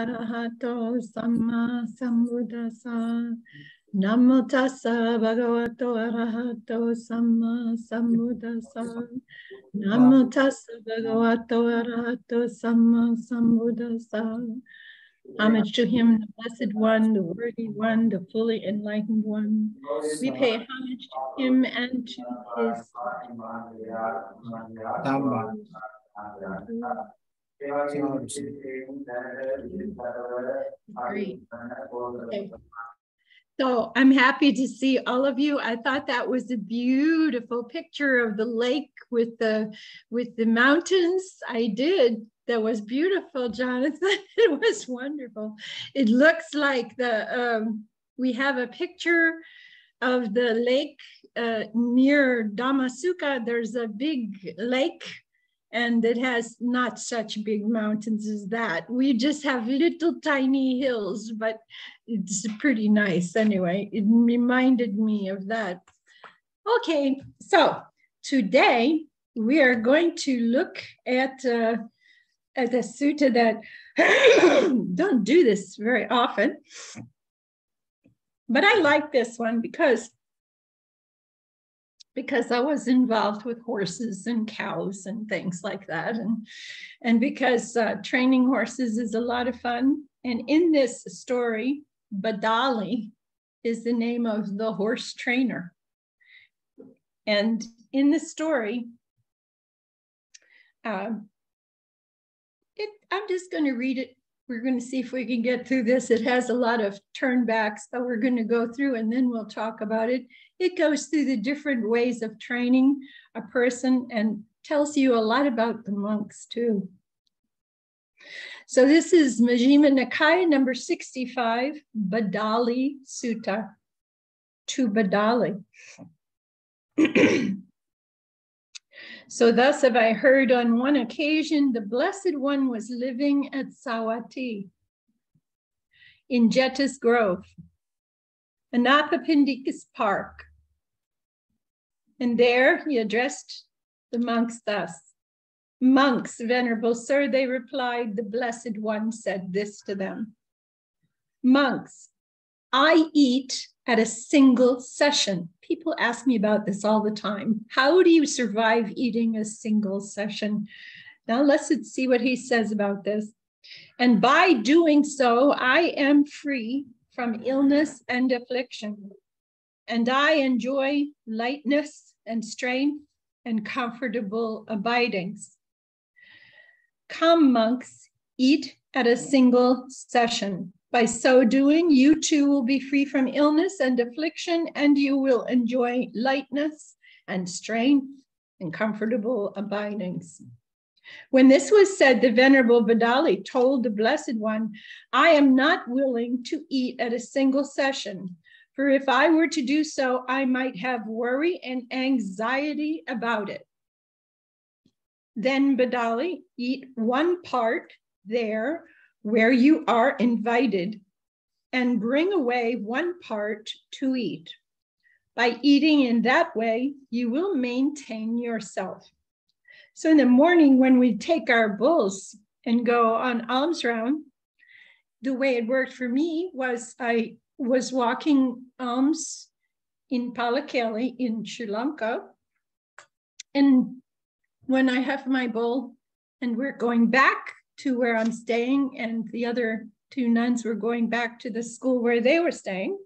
arahato samma sambuddhassa. Namo tassa bhagavato arahato samma sambuddhassa. Namo tassa bhagavato arahato samma sambuddhassa. Homage to him, the blessed one, the worthy one, the fully enlightened one. We pay homage to him and to his Great. Okay. So I'm happy to see all of you. I thought that was a beautiful picture of the lake with the with the mountains. I did. That was beautiful, Jonathan. It was wonderful. It looks like the um, we have a picture of the lake uh, near Dhammasukha. There's a big lake and it has not such big mountains as that. We just have little tiny hills, but it's pretty nice anyway. It reminded me of that. Okay, so today we are going to look at uh, at a sutta that don't do this very often, but I like this one because because I was involved with horses and cows and things like that. And, and because uh, training horses is a lot of fun. And in this story, Bhaddali is the name of the horse trainer. And in the story, uh, it, I'm just going to read it. We're going to see if we can get through this. It has a lot of turnbacks that we're going to go through, and then we'll talk about it. It goes through the different ways of training a person and tells you a lot about the monks too. So this is Majjhima Nikaya number 65, Bhaddali Sutta, to Bhaddali. so thus have I heard on one occasion the Blessed One was living at Savatthi in Jeta's Grove, Anathapindika's Park, and there he addressed the monks thus. Monks, Venerable Sir, they replied, the Blessed One said this to them. Monks, I eat at a single session. People ask me about this all the time. How do you survive eating a single session? Now let's see what he says about this. And by doing so, I am free from illness and affliction and I enjoy lightness and strength and comfortable abidings. Come, monks, eat at a single session. By so doing, you too will be free from illness and affliction, and you will enjoy lightness and strength and comfortable abidings. When this was said, the Venerable Bhaddali told the Blessed One, I am not willing to eat at a single session, for if I were to do so, I might have worry and anxiety about it. Then, Bhaddali, eat one part there where you are invited and bring away one part to eat. By eating in that way, you will maintain yourself. So in the morning, when we take our bulls and go on alms round, the way it worked for me was I was walking alms in Pallekele in Sri Lanka. And when I have my bull and we're going back to where I'm staying, and the other two nuns were going back to the school where they were staying.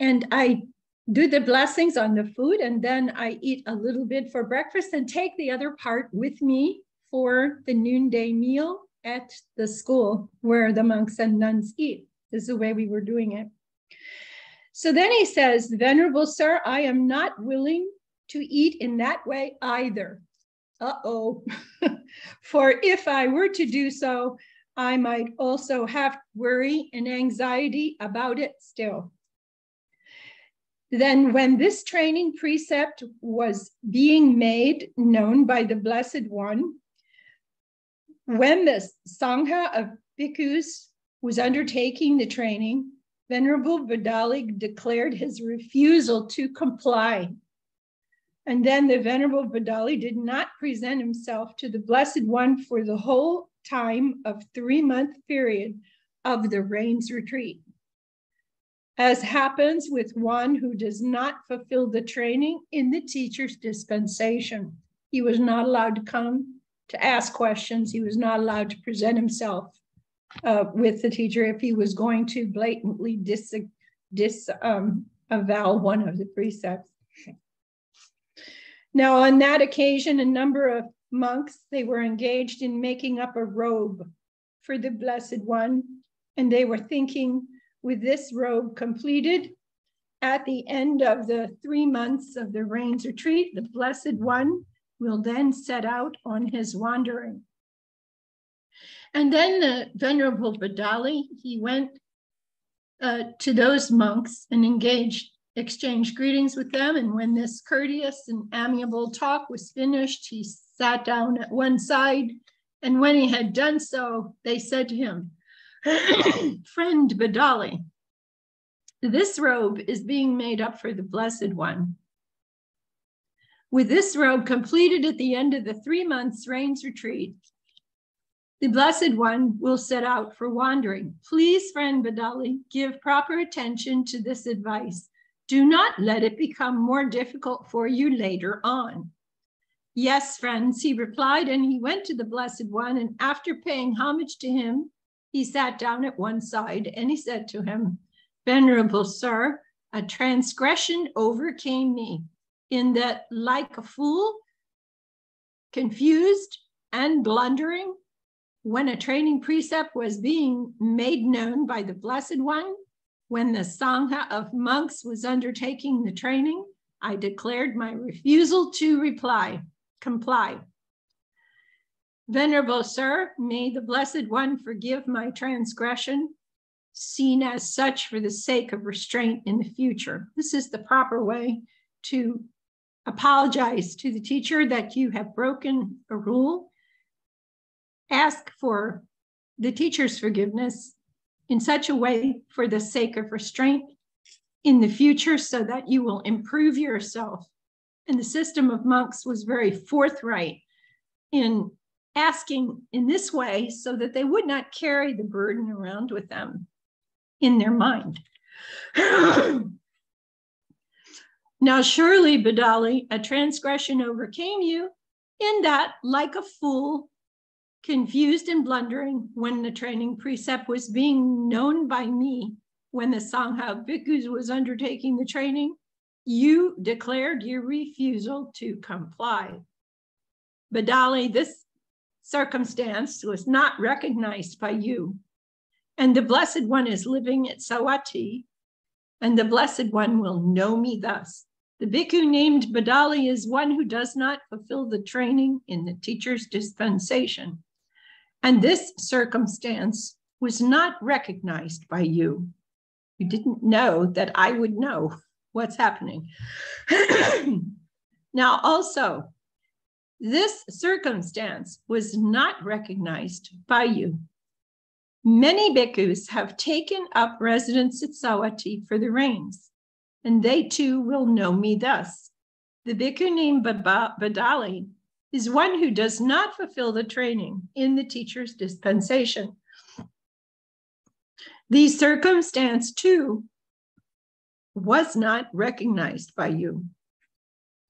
And I do the blessings on the food, and then I eat a little bit for breakfast and take the other part with me for the noonday meal at the school where the monks and nuns eat. This is the way we were doing it. So then he says, Venerable sir, I am not willing to eat in that way either. Uh oh. For if I were to do so, I might also have worry and anxiety about it still. Then, when this training precept was being made known by the Blessed One, when the Sangha of bhikkhus was undertaking the training, Venerable Bhaddali declared his refusal to comply. And then the Venerable Bhaddali did not present himself to the Blessed One for the whole time of three month period of the rains retreat. As happens with one who does not fulfill the training in the teacher's dispensation. He was not allowed to come to ask questions. He was not allowed to present himself uh, with the teacher if he was going to blatantly disavow dis um, one of the precepts. Now, on that occasion, a number of monks, they were engaged in making up a robe for the Blessed One, and they were thinking, with this robe completed, at the end of the three months of the rains retreat, the Blessed One will then set out on his wandering. And then the Venerable Bhaddali, he went uh, to those monks and engaged, exchanged greetings with them. And when this courteous and amiable talk was finished, he sat down at one side. And when he had done so, they said to him, Friend Bhaddali, this robe is being made up for the Blessed One. With this robe completed at the end of the three months rains retreat, the Blessed One will set out for wandering. Please, friend Bhaddali, give proper attention to this advice. Do not let it become more difficult for you later on. Yes, friends, he replied, and he went to the Blessed One, and after paying homage to him, he sat down at one side and he said to him, Venerable sir, a transgression overcame me in that, like a fool, confused and blundering, when a training precept was being made known by the Blessed One, when the Sangha of monks was undertaking the training, I declared my refusal to reply, comply. Venerable Sir, may the Blessed One forgive my transgression, seen as such for the sake of restraint in the future. This is the proper way to apologize to the teacher that you have broken a rule, ask for the teacher's forgiveness in such a way for the sake of restraint in the future so that you will improve yourself. And the system of monks was very forthright in asking in this way so that they would not carry the burden around with them in their mind. Now, surely, Bhaddali, a transgression overcame you, in that, like a fool, confused and blundering, when the training precept was being known by me, when the Sangha Bhikkhus was undertaking the training, you declared your refusal to comply. Bhaddali, this circumstance was not recognized by you. And the Blessed One is living at Savatthi, and the Blessed One will know me thus. The bhikkhu named Bhaddali is one who does not fulfill the training in the teacher's dispensation. And this circumstance was not recognized by you. You didn't know that I would know what's happening. now, also, this circumstance was not recognized by you. Many bhikkhus have taken up residence at Savatthi for the rains and they too will know me thus. The bhikkhu named Bhaddali is one who does not fulfill the training in the teacher's dispensation. The circumstance too was not recognized by you.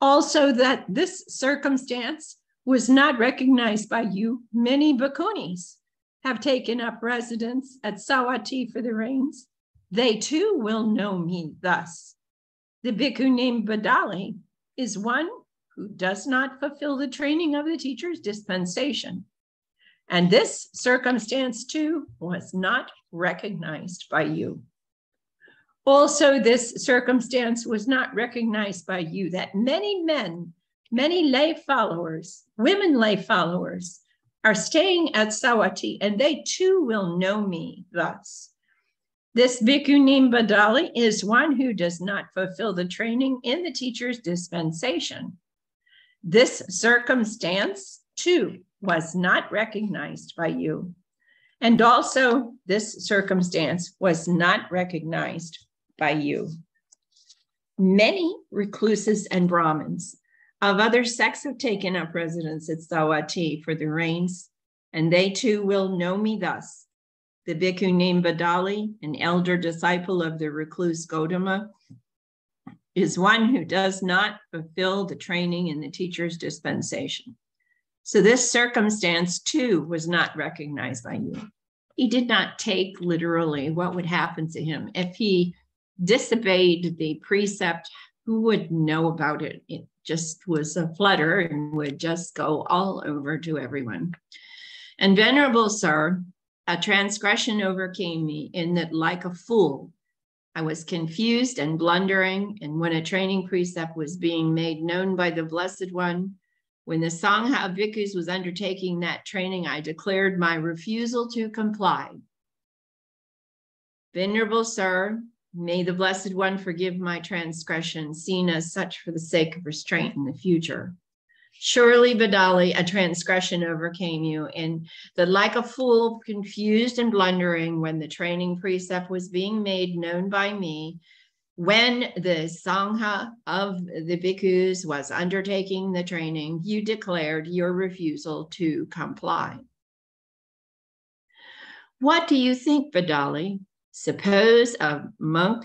Also, that this circumstance was not recognized by you, many bhikkhunis have taken up residence at Savatthi for the rains. They too will know me thus. The bhikkhu named Bhaddali is one who does not fulfill the training of the teacher's dispensation. And this circumstance, too, was not recognized by you. Also, this circumstance was not recognized by you that many men, many lay followers, women lay followers, are staying at Savatthi, and they too will know me thus. This bhikkhu named Bhaddali is one who does not fulfill the training in the teacher's dispensation. This circumstance, too, was not recognized by you. And also, this circumstance was not recognized by you. Many recluses and Brahmins of other sects have taken up residence at Savatthi for the rains and they too will know me thus. The bhikkhu named Bhaddali, an elder disciple of the recluse Gotama, is one who does not fulfill the training in the teacher's dispensation. So this circumstance too was not recognized by you. He did not take literally what would happen to him if he disobeyed the precept. Who would know about it? It just was a flutter and would just go all over to everyone. And Venerable Sir, a transgression overcame me in that, like a fool, I was confused and blundering. And when a training precept was being made known by the Blessed One, when the Sangha of Bhikkhus was undertaking that training, I declared my refusal to comply. Venerable Sir, may the Blessed One forgive my transgression, seen as such for the sake of restraint in the future. Surely, Bhaddali, a transgression overcame you, and that like a fool, confused and blundering, when the training precept was being made known by me, when the Sangha of the bhikkhus was undertaking the training, you declared your refusal to comply. What do you think, Bhaddali? Suppose a monk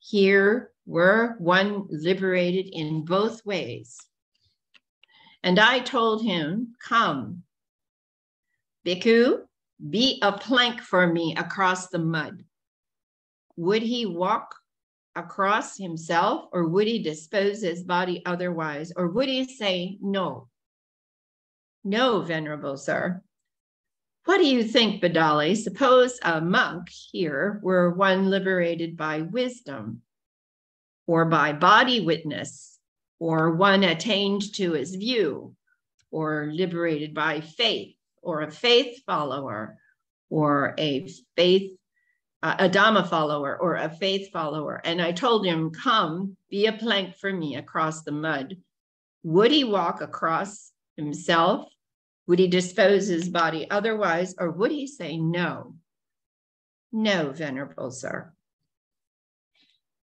here were one liberated in both ways and I told him, Come, Bhikkhu, be a plank for me across the mud. Would he walk across himself, or would he dispose his body otherwise, or would he say, No? No, Venerable Sir. What do you think, Bhaddali? Suppose a monk here were one liberated by wisdom or by body witness or one attained to his view, or liberated by faith, or a faith follower, or a faith, uh, a Dhamma follower, or a faith follower. And I told him, Come, be a plank for me across the mud. Would he walk across himself? Would he dispose his body otherwise, or would he say no? No, Venerable Sir.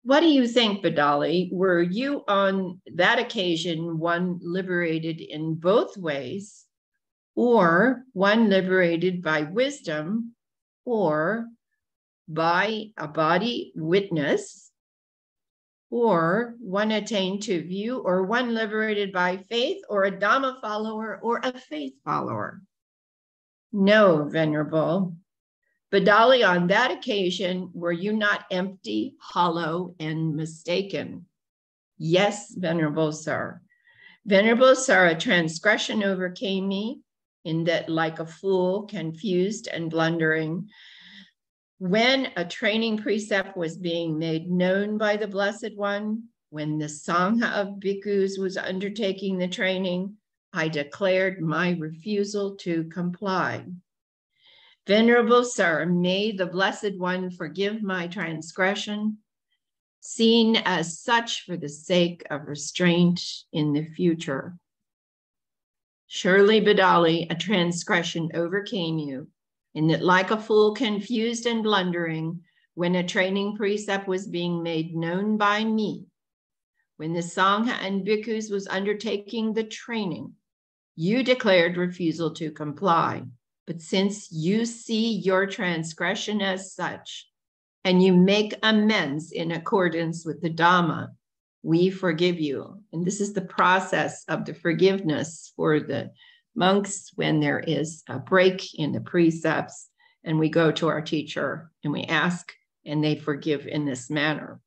What do you think, Bhaddali? Were you on that occasion one liberated in both ways, or one liberated by wisdom, or by a body witness, or one attained to view, or one liberated by faith, or a Dhamma follower, or a faith follower? No, Venerable. Bhaddali, on that occasion, were you not empty, hollow, and mistaken? Yes, Venerable Sir. Venerable Sir, a transgression overcame me in that, like a fool, confused and blundering, when a training precept was being made known by the Blessed One, when the Sangha of Bhikkhus was undertaking the training, I declared my refusal to comply. Venerable Sir, may the Blessed One forgive my transgression, seen as such for the sake of restraint in the future. Surely, Bhaddali, a transgression overcame you, in that, like a fool confused and blundering, when a training precept was being made known by me, when the Sangha and Bhikkhus was undertaking the training, you declared refusal to comply. But since you see your transgression as such, and you make amends in accordance with the Dhamma, we forgive you. And this is the process of the forgiveness for the monks when there is a break in the precepts, and we go to our teacher and we ask, and they forgive in this manner.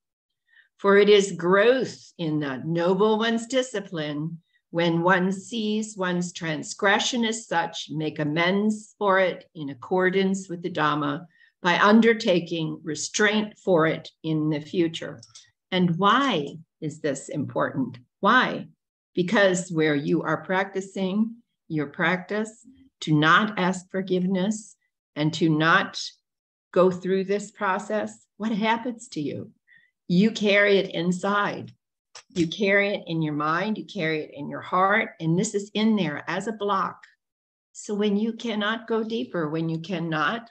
For it is growth in the noble one's discipline when one sees one's transgression as such, make amends for it in accordance with the Dhamma by undertaking restraint for it in the future. And why is this important? Why? Because where you are practicing your practice to not ask forgiveness and to not go through this process, what happens to you? You carry it inside you carry it in your mind, you carry it in your heart, and this is in there as a block. So when you cannot go deeper, when you cannot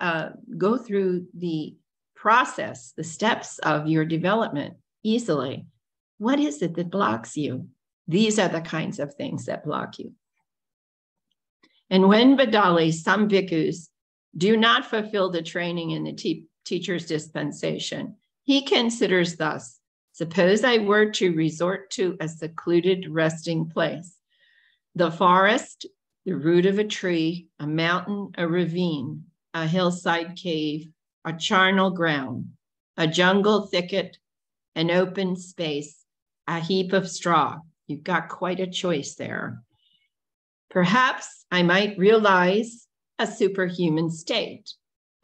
uh, go through the process, the steps of your development easily, what is it that blocks you? These are the kinds of things that block you. And when Bhaddali, some bhikkhus do not fulfill the training in the te- teacher's dispensation, he considers thus suppose I were to resort to a secluded resting place, the forest, the root of a tree, a mountain, a ravine, a hillside cave, a charnel ground, a jungle thicket, an open space, a heap of straw. You've got quite a choice there. Perhaps I might realize a superhuman state,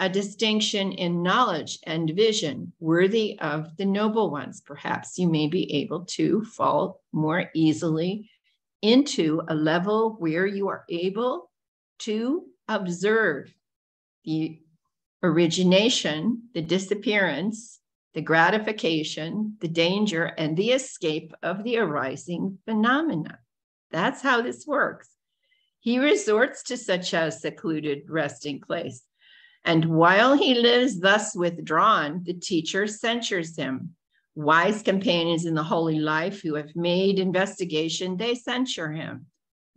a distinction in knowledge and vision worthy of the noble ones. Perhaps you may be able to fall more easily into a level where you are able to observe the origination, the disappearance, the gratification, the danger, and the escape of the arising phenomena. That's how this works. He resorts to such a secluded resting place. And while he lives thus withdrawn, the teacher censures him. Wise companions in the holy life who have made investigation, they censure him.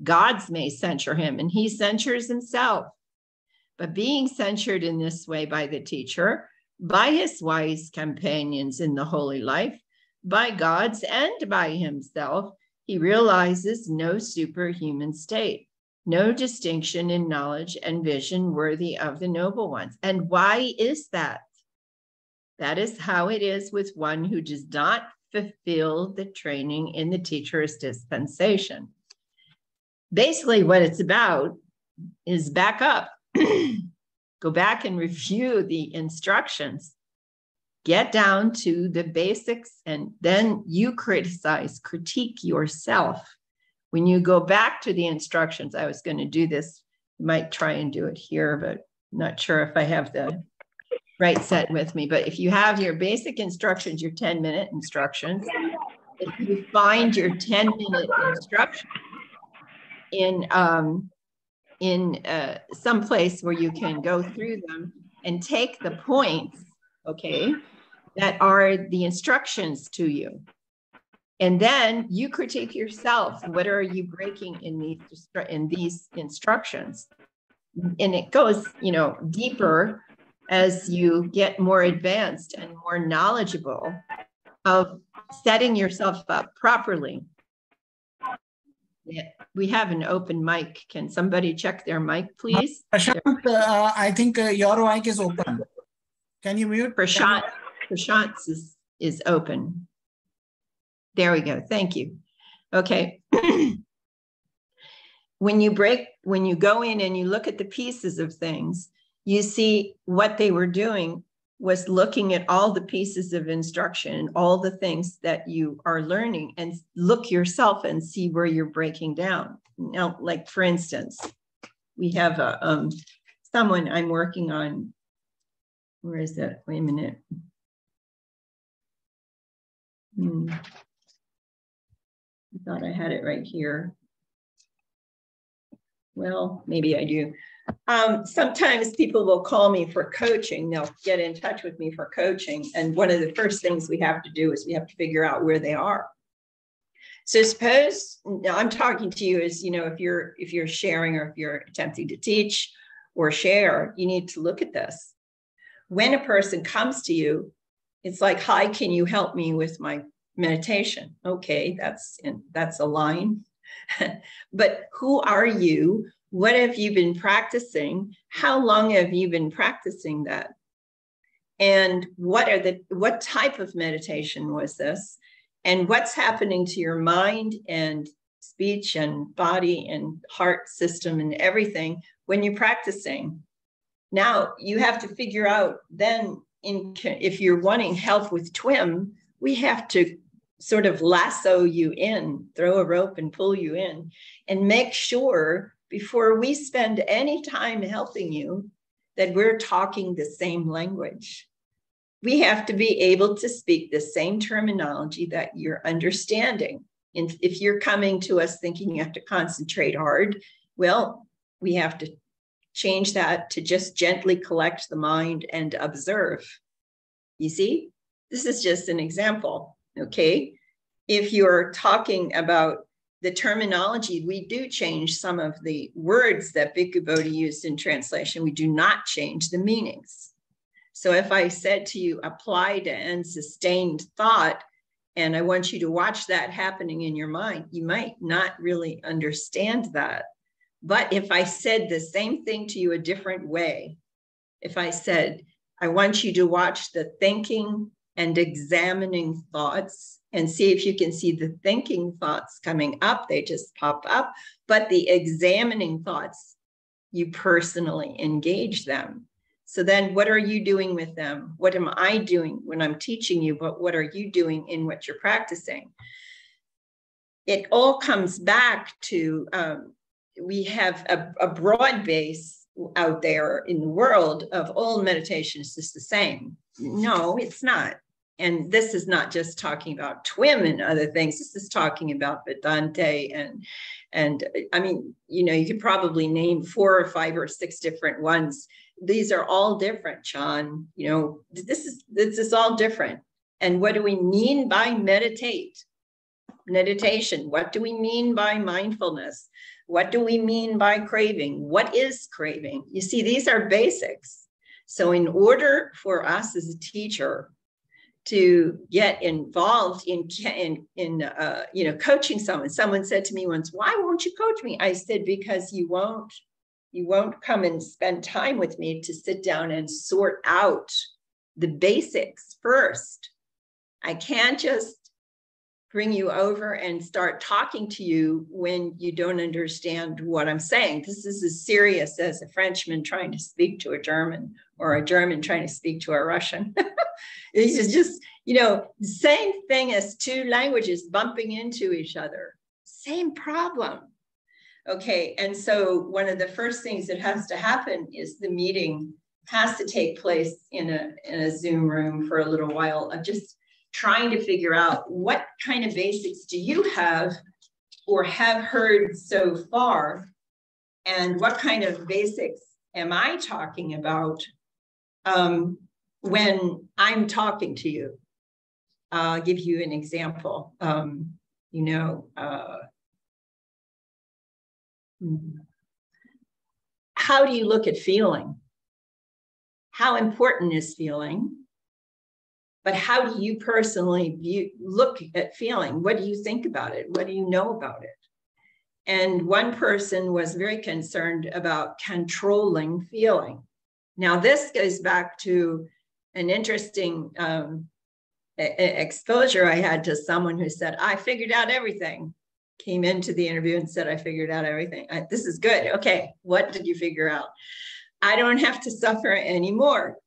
Gods may censure him, and he censures himself. But being censured in this way by the teacher, by his wise companions in the holy life, by God's and by himself, he realizes no superhuman state, no distinction in knowledge and vision worthy of the noble ones. And why is that? That is how it is with one who does not fulfill the training in the teacher's dispensation. Basically, what it's about is back up go back and review the instructions, get down to the basics, and then you criticize, critique yourself. When you go back to the instructions, I was going to do this, might try and do it here, but not sure if I have the right set with me. But if you have your basic instructions, your 10 minute instructions, if you find your 10 minute instruction in um, in uh, some place where you can go through them and take the points, okay, that are the instructions to you. And then you critique yourself. What are you breaking in these in these instructions? And it goes, you know, deeper as you get more advanced and more knowledgeable of setting yourself up properly we have an open mic. Can somebody check their mic, please? Prashant, uh, I think uh, your mic is open. Can you mute? Prashant, Prashant's is, is open. There we go. Thank you. Okay. when you break, when you go in and you look at the pieces of things, you see what they were doing was looking at all the pieces of instruction and all the things that you are learning and look yourself and see where you're breaking down. Now, like for instance, we have a um, someone I'm working on. Where is that? Wait a minute. Hmm. I thought I had it right here. Well, maybe I do. Um, sometimes people will call me for coaching. They'll get in touch with me for coaching. And one of the first things we have to do is we have to figure out where they are. So suppose I'm talking to you as, you know, if you're if you're sharing or if you're attempting to teach or share, you need to look at this. When a person comes to you, it's like, hi, can you help me with my meditation? Okay, that's in, that's a line. but who are you? What have you been practicing? How long have you been practicing that? And what are the what type of meditation was this? And what's happening to your mind and speech and body and heart system and everything when you're practicing? Now you have to figure out then in if you're wanting help with TWIM, we have to sort of lasso you in, throw a rope and pull you in, and make sure before we spend any time helping you that we're talking the same language. We have to be able to speak the same terminology that you're understanding. And if you're coming to us thinking you have to concentrate hard, well, we have to change that to just gently collect the mind and observe. You see, this is just an example. Okay. If you're talking about the terminology, we do change some of the words that Bhikkhu Bodhi used in translation. We do not change the meanings. So if I said to you, applied and sustained thought, and I want you to watch that happening in your mind, you might not really understand that. But if I said the same thing to you a different way, if I said, I want you to watch the thinking and examining thoughts and see if you can see the thinking thoughts coming up. They just pop up, but the examining thoughts, you personally engage them. So then, what are you doing with them? What am I doing when I'm teaching you? But what are you doing in what you're practicing? It all comes back to um, we have a, a broad base out there in the world of all meditation is just the same. No, it's not and this is not just talking about TWIM and other things. This is talking about Vedanta and and I mean, you know, you could probably name four or five or six different ones. These are all different, Sean. You know, this is this is all different. And what do we mean by meditate? Meditation. What do we mean by mindfulness? What do we mean by craving? What is craving? You see, these are basics. So, in order for us as a teacher to get involved in in in uh, you know coaching someone. Someone said to me once, "Why won't you coach me?" I said, "Because you won't you won't come and spend time with me to sit down and sort out the basics first. I can't just bring you over and start talking to you when you don't understand what I'm saying. This is as serious as a Frenchman trying to speak to a German or a German trying to speak to a Russian. it's just, you know, same thing as two languages bumping into each other. Same problem. Okay, and so one of the first things that has to happen is the meeting has to take place in a in a Zoom room for a little while of just trying to figure out what kind of basics do you have or have heard so far and what kind of basics am I talking about um, when I'm talking to you. I'll give you an example. Um, you know, uh, how do you look at feeling? How important is feeling? But how do you personally view, look at feeling? What do you think about it? What do you know about it? And one person was very concerned about controlling feeling. Now, this goes back to an interesting um, exposure I had to someone who said, I figured out everything. Came into the interview and said, I figured out everything. I, this is good. Okay, what did you figure out? I don't have to suffer anymore.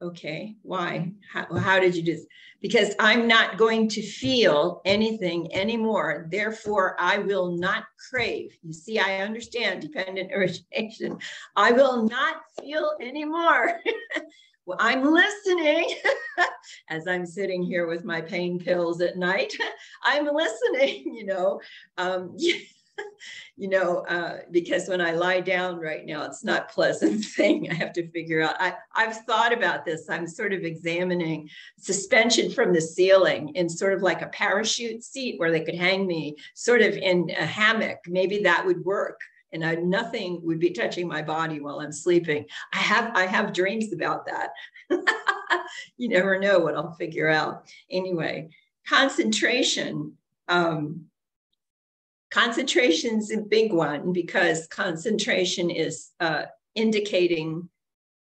Okay, why? How, how did you do this? Because I'm not going to feel anything anymore. Therefore, I will not crave. You see, I understand dependent origination. I will not feel anymore. well, I'm listening as I'm sitting here with my pain pills at night. I'm listening, you know. Um, you know, uh, because when I lie down right now, it's not pleasant thing. I have to figure out. I, I've thought about this. I'm sort of examining suspension from the ceiling in sort of like a parachute seat where they could hang me sort of in a hammock. Maybe that would work and I, nothing would be touching my body while I'm sleeping. I have I have dreams about that. you never know what I'll figure out. Anyway, concentration. Um, concentration's a big one because concentration is uh, indicating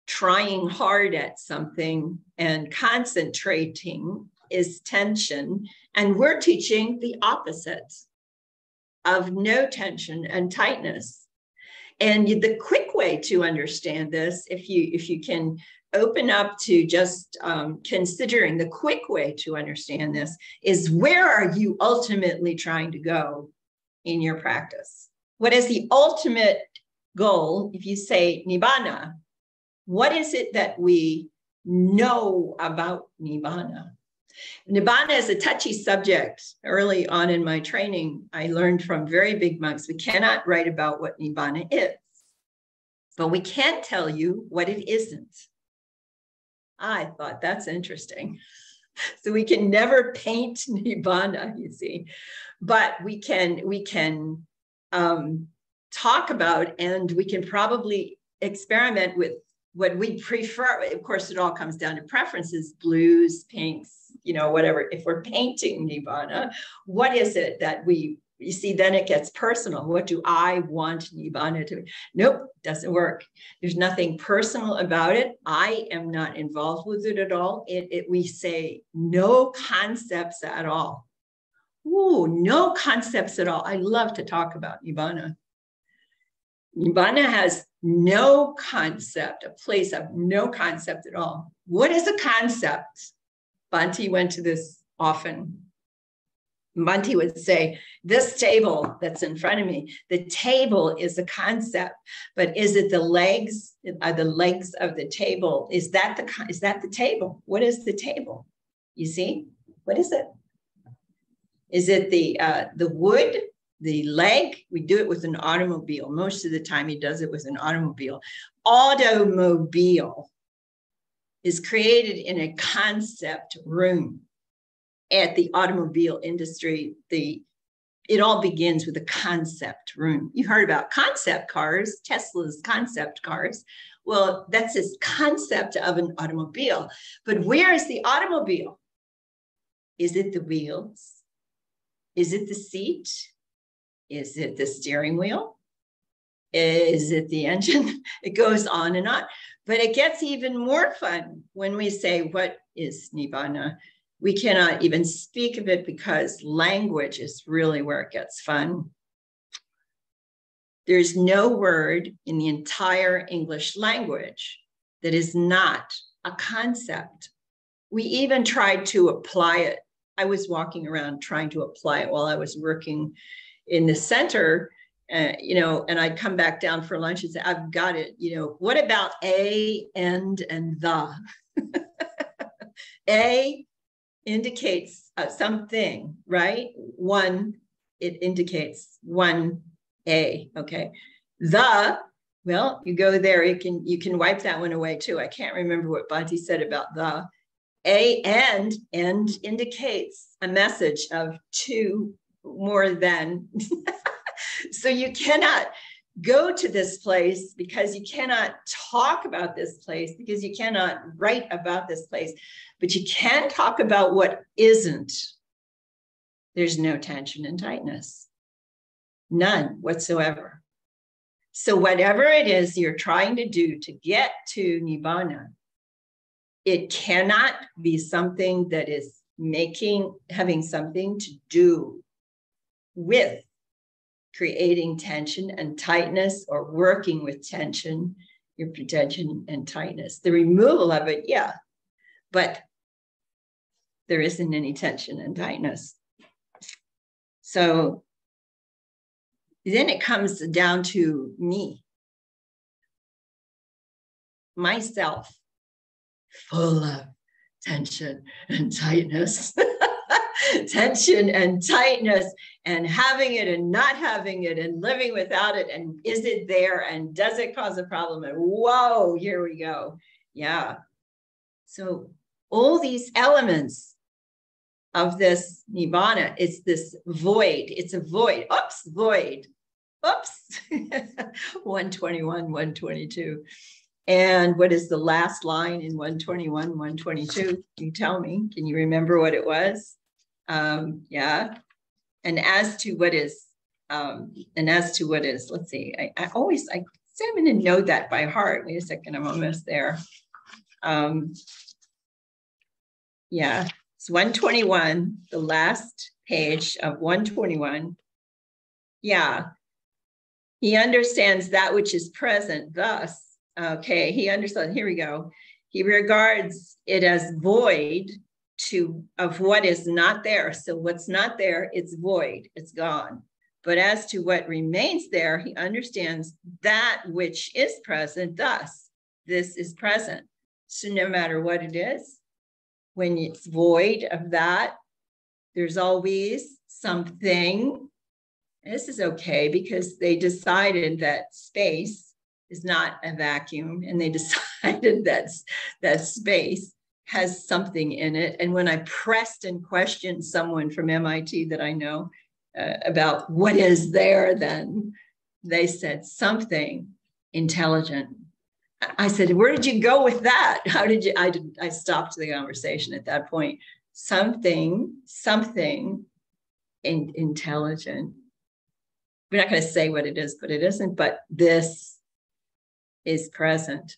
trying hard at something and concentrating is tension and we're teaching the opposite of no tension and tightness. And the quick way to understand this, if you if you can open up to just um, considering the quick way to understand this, is where are you ultimately trying to go in your practice? What is the ultimate goal? If you say nibbana, what is it that we know about nibbana? Nibbana is a touchy subject. Early on in my training, I learned from very big monks we cannot write about what Nibbana is, but we can't tell you what it isn't. I thought that's interesting. So we can never paint Nibbana, you see. but we can we can um, talk about and we can probably experiment with what we prefer. Of course, it all comes down to preferences, blues, pinks, you know, whatever. If we're painting Nibbana, what is it that we you see, then it gets personal. What do I want Nibbana to be? Nope, doesn't work. There's nothing personal about it. I am not involved with it at all. It, it we say no concepts at all. Ooh, no concepts at all. I love to talk about Nibbana. Nibbana has no concept, a place of no concept at all. What is a concept? Bhante went to this often. Bhante would say, This table that's in front of me, the table is a concept, but is it the legs? Are the legs of the table? Is that the is that the table? What is the table? You see? What is it? Is it the uh, the wood, the leg? We do it with an automobile. Most of the time, he does it with an automobile. Automobile is created in a concept room at the automobile industry, the it all begins with a concept room. You heard about concept cars, Tesla's concept cars. Well, that's this concept of an automobile. But where is the automobile? Is it the wheels? Is it the seat? Is it the steering wheel? Is it the engine? It goes on and on. But it gets even more fun when we say, What is Nibbana? we cannot even speak of it because language is really where it gets fun. There's no word in the entire English language that is not a concept. We even tried to apply it. I was walking around trying to apply it while I was working in the center, uh, you know, and I'd come back down for lunch and say, I've got it. You know, what about a, and, and the? a indicates uh, something, right? One, it indicates one A, okay? The, well, you go there, you can you can wipe that one away too. I can't remember what Bhante said about the. A and and indicates a message of two more than. so you cannot go to this place because you cannot talk about this place because you cannot write about this place but you can talk about what isn't. There's no tension and tightness, none whatsoever. So, whatever it is you're trying to do to get to Nibbana, it cannot be something that is making, having something to do with creating tension and tightness or working with tension, your tension and tightness. The removal of it, yeah, but there isn't any tension and tightness. So then it comes down to me, myself, full of tension and tightness. tension and tightness and having it and not having it and living without it and is it there and does it cause a problem and whoa here we go yeah so all these elements of this nibbana. It's this void. It's a void. Oops, void. Oops. 121, 122. And what is the last line in 121, 122? You tell me. Can you remember what it was? Um, yeah. And as to what is, um, and as to what is, let's see, I, I always, I say I'm going to know that by heart. Wait a second, I'm almost there. Um, yeah, it's 121, the last page of 121. Yeah. He understands that which is present, thus, okay, he understands, here we go. He regards it as void to of what is not there. So what's not there, it's void, it's gone. But as to what remains there, he understands that which is present, thus, this is present. So no matter what it is, when it's void of that, there's always something. This is okay because they decided that space is not a vacuum and they decided that that space has something in it. And when I pressed and questioned someone from MIT that I know, uh, about what is there then. They said something intelligent. I said, where did you go with that? How did you? I did. I stopped the conversation at that point. Something, something, in, intelligent. We're not going to say what it is, but it isn't. But this is present.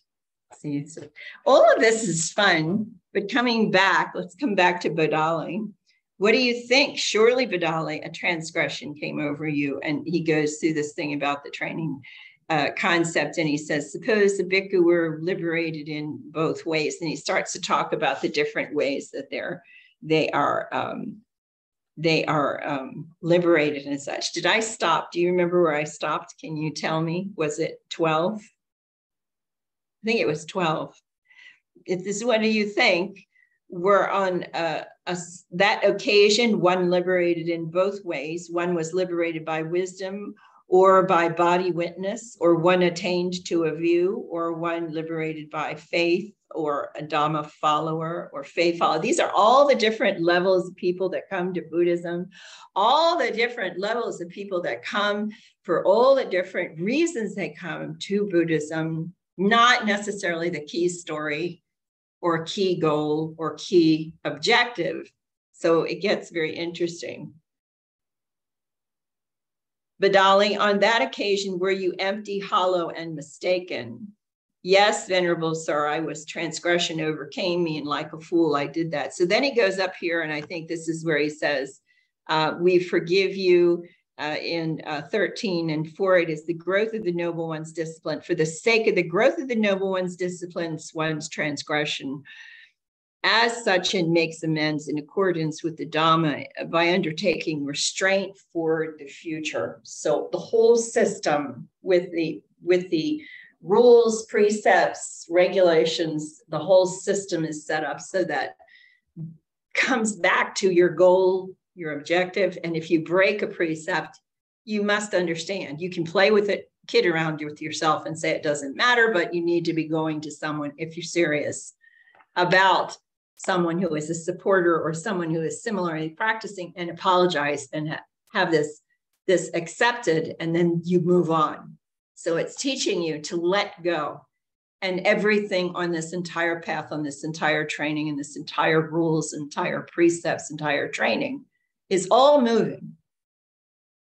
All of this is fun. But coming back, let's come back to Bhaddali. What do you think? Surely, Bhaddali, a transgression came over you. And he goes through this thing about the training uh, concept and he says, suppose the bhikkhu were liberated in both ways. And he starts to talk about the different ways that they're, they are, um, they are um, liberated and such. Did I stop? Do you remember where I stopped? Can you tell me? Was it 12? I think it was 12. If this is what do you think? Were on a, a, that occasion, one liberated in both ways. One was liberated by wisdom or by body witness, or one attained to a view, or one liberated by faith, or a Dhamma follower, or faith follower. These are all the different levels of people that come to Buddhism, all the different levels of people that come for all the different reasons they come to Buddhism, not necessarily the key story or key goal or key objective. So it gets very interesting. Bhaddali, on that occasion, were you empty, hollow, and mistaken? Yes, Venerable Sir, I was transgression overcame me, and like a fool, I did that. So then he goes up here, and I think this is where he says, uh, We forgive you. Uh, in uh, 13 and 4, it is the growth of the noble one's discipline. For the sake of the growth of the noble one's disciplines, one's transgression as such and makes amends in accordance with the Dhamma by undertaking restraint for the future. So the whole system with the with the rules, precepts, regulations, the whole system is set up so that comes back to your goal, your objective. And if you break a precept, you must understand. You can play with it, kid around with yourself and say it doesn't matter, but you need to be going to someone if you're serious about someone who is a supporter or someone who is similarly practicing and apologize and ha- have this this accepted and then you move on so it's teaching you to let go and everything on this entire path on this entire training and this entire rules entire precepts entire training is all moving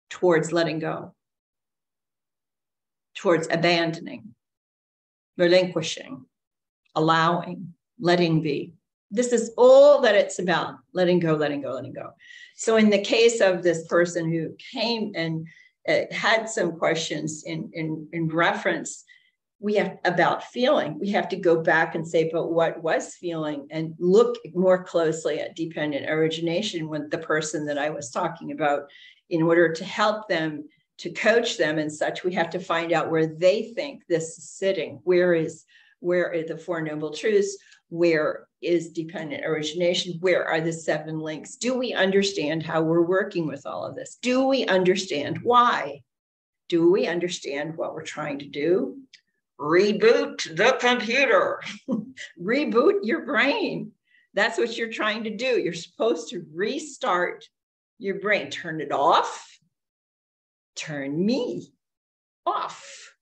towards letting go towards abandoning relinquishing allowing letting be. This is all that it's about letting go letting go letting go. So in the case of this person who came and uh, had some questions in, in in reference we have about feeling we have to go back and say but what was feeling and look more closely at dependent origination with the person that i was talking about in order to help them to coach them and such we have to find out where they think this is sitting where is where are the four noble truths where is dependent origination? Where are the seven links? Do we understand how we're working with all of this? Do we understand why? Do we understand what we're trying to do? Reboot the computer, reboot your brain. That's what you're trying to do. You're supposed to restart your brain, turn it off, turn me off,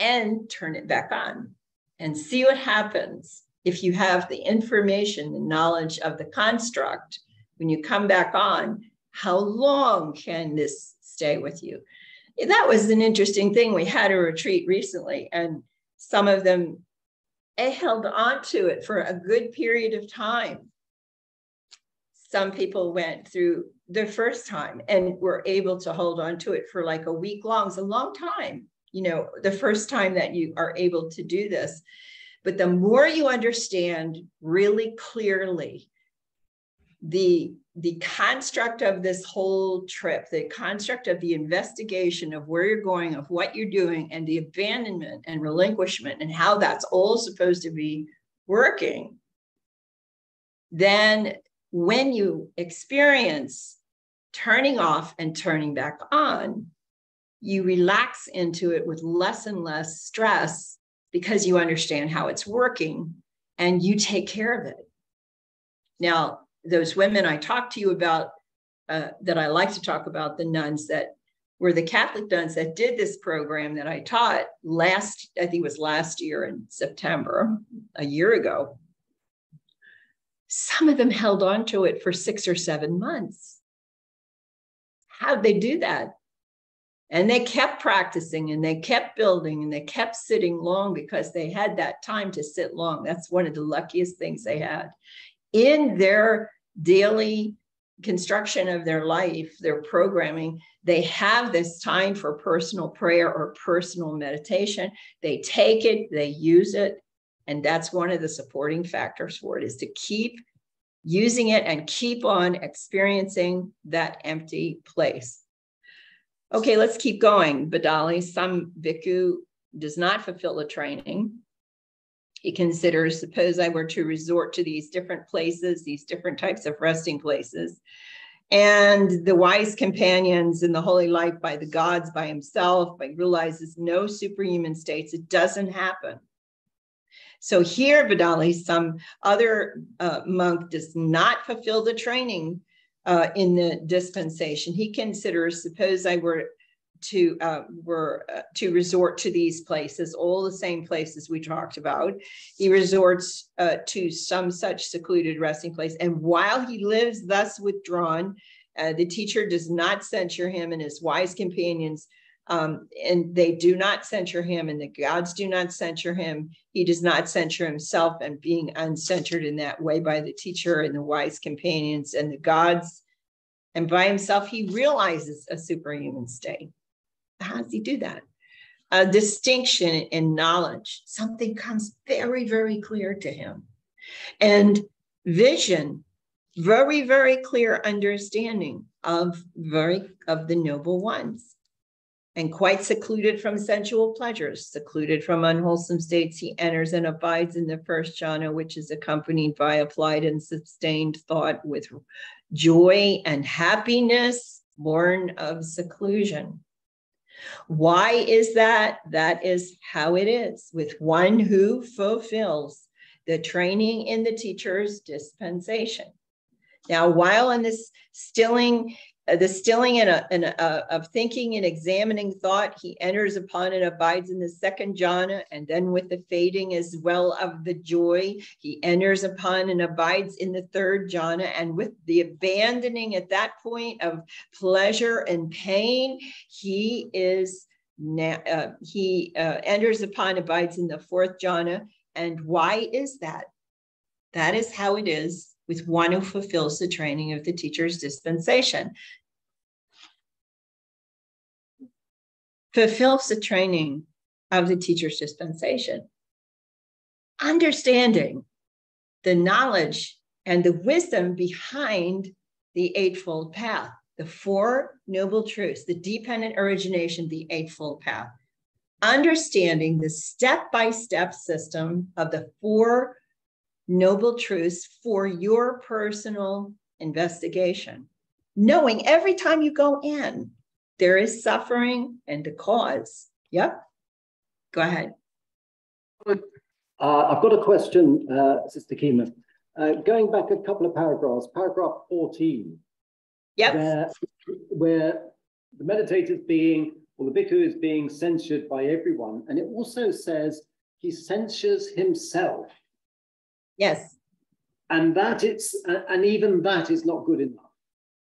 and turn it back on and see what happens if you have the information, the knowledge of the construct, when you come back on, how long can this stay with you? That was an interesting thing. We had a retreat recently, and some of them eh, held on to it for a good period of time. Some people went through the first time and were able to hold on to it for like a week long. It's a long time, you know, the first time that you are able to do this. But the more you understand really clearly the the construct of this whole trip, the construct of the investigation of where you're going, of what you're doing, and the abandonment and relinquishment, and how that's all supposed to be working, then when you experience turning off and turning back on, you relax into it with less and less stress because you understand how it's working and you take care of it. Now, those women I talked to you about uh, that I like to talk about the nuns that were the Catholic nuns that did this program that I taught last, I think it was last year in September, a year ago. Some of them held on to it for six or seven months. How'd they do that? And they kept practicing and they kept building and they kept sitting long because they had that time to sit long. That's one of the luckiest things they had. In their daily construction of their life, their programming, they have this time for personal prayer or personal meditation. They take it, they use it, and that's one of the supporting factors for it is to keep using it and keep on experiencing that empty place. Okay, let's keep going. Bhaddali, some bhikkhu does not fulfill the training. He considers, suppose I were to resort to these different places, these different types of resting places, and the wise companions in the holy life by the gods, by himself, by realizes no superhuman states. It doesn't happen. So here, Bhaddali, some other uh, monk does not fulfill the training uh, in the dispensation. He considers, suppose I were to uh, were uh, to resort to these places, all the same places we talked about. He resorts uh, to some such secluded resting place, and while he lives thus withdrawn, uh, the teacher does not censure him and his wise companions. Um, and they do not censure him, and the gods do not censure him. He does not censure himself, and being uncensored in that way by the teacher and the wise companions and the gods, and by himself, he realizes a superhuman state. How does he do that? A distinction in knowledge. Something comes very, very clear to him, and vision very, very clear understanding of very of the noble ones and quite secluded from sensual pleasures, secluded from unwholesome states, he enters and abides in the first jhana, which is accompanied by applied and sustained thought with joy and happiness born of seclusion. Why is that? That is how it is with one who fulfills the training in the teacher's dispensation. Now, while in this stilling, the stilling and, a, and a, of thinking and examining thought, he enters upon and abides in the second jhana, and then with the fading as well of the joy, he enters upon and abides in the third jhana, and with the abandoning at that point of pleasure and pain, he is now uh, he uh, enters upon abides in the fourth jhana. And why is that? That is how it is with one who fulfills the training of the teacher's dispensation. Fulfills the training of the teacher's dispensation. Understanding the knowledge and the wisdom behind the Eightfold Path, the Four Noble Truths, the dependent origination, the Eightfold Path. Understanding the step by step system of the Four noble truths for your personal investigation. Knowing every time you go in, there is suffering and a cause. Yep. Go ahead. Uh, I've got a question, uh, Sister Khema. Uh, going back a couple of paragraphs, paragraph 14. Yep. Where, where the meditator is being, or the bhikkhu is being censured by everyone. And it also says he censures himself. Yes. And that it's and even that is not good enough.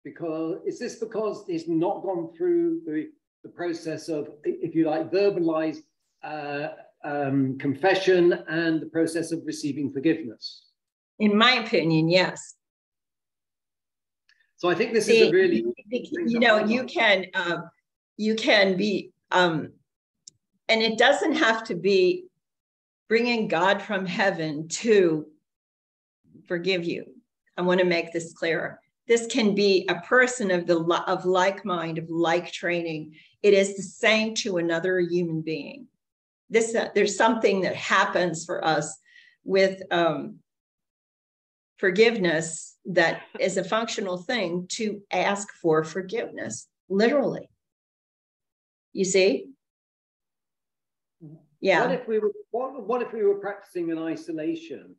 Because is this because he's not gone through the, the process of, if you like, verbalized uh, um, confession and the process of receiving forgiveness? In my opinion, yes. So I think this is a really you know you can uh, you can be um, and it doesn't have to be bringing God from heaven to forgive you. I want to make this clearer. This can be a person of the of like mind, of like training. It is the same to another human being. This uh, there's something that happens for us with um, forgiveness that is a functional thing to ask for forgiveness, literally. You see? Yeah. What if we were what, what if we were practicing in isolation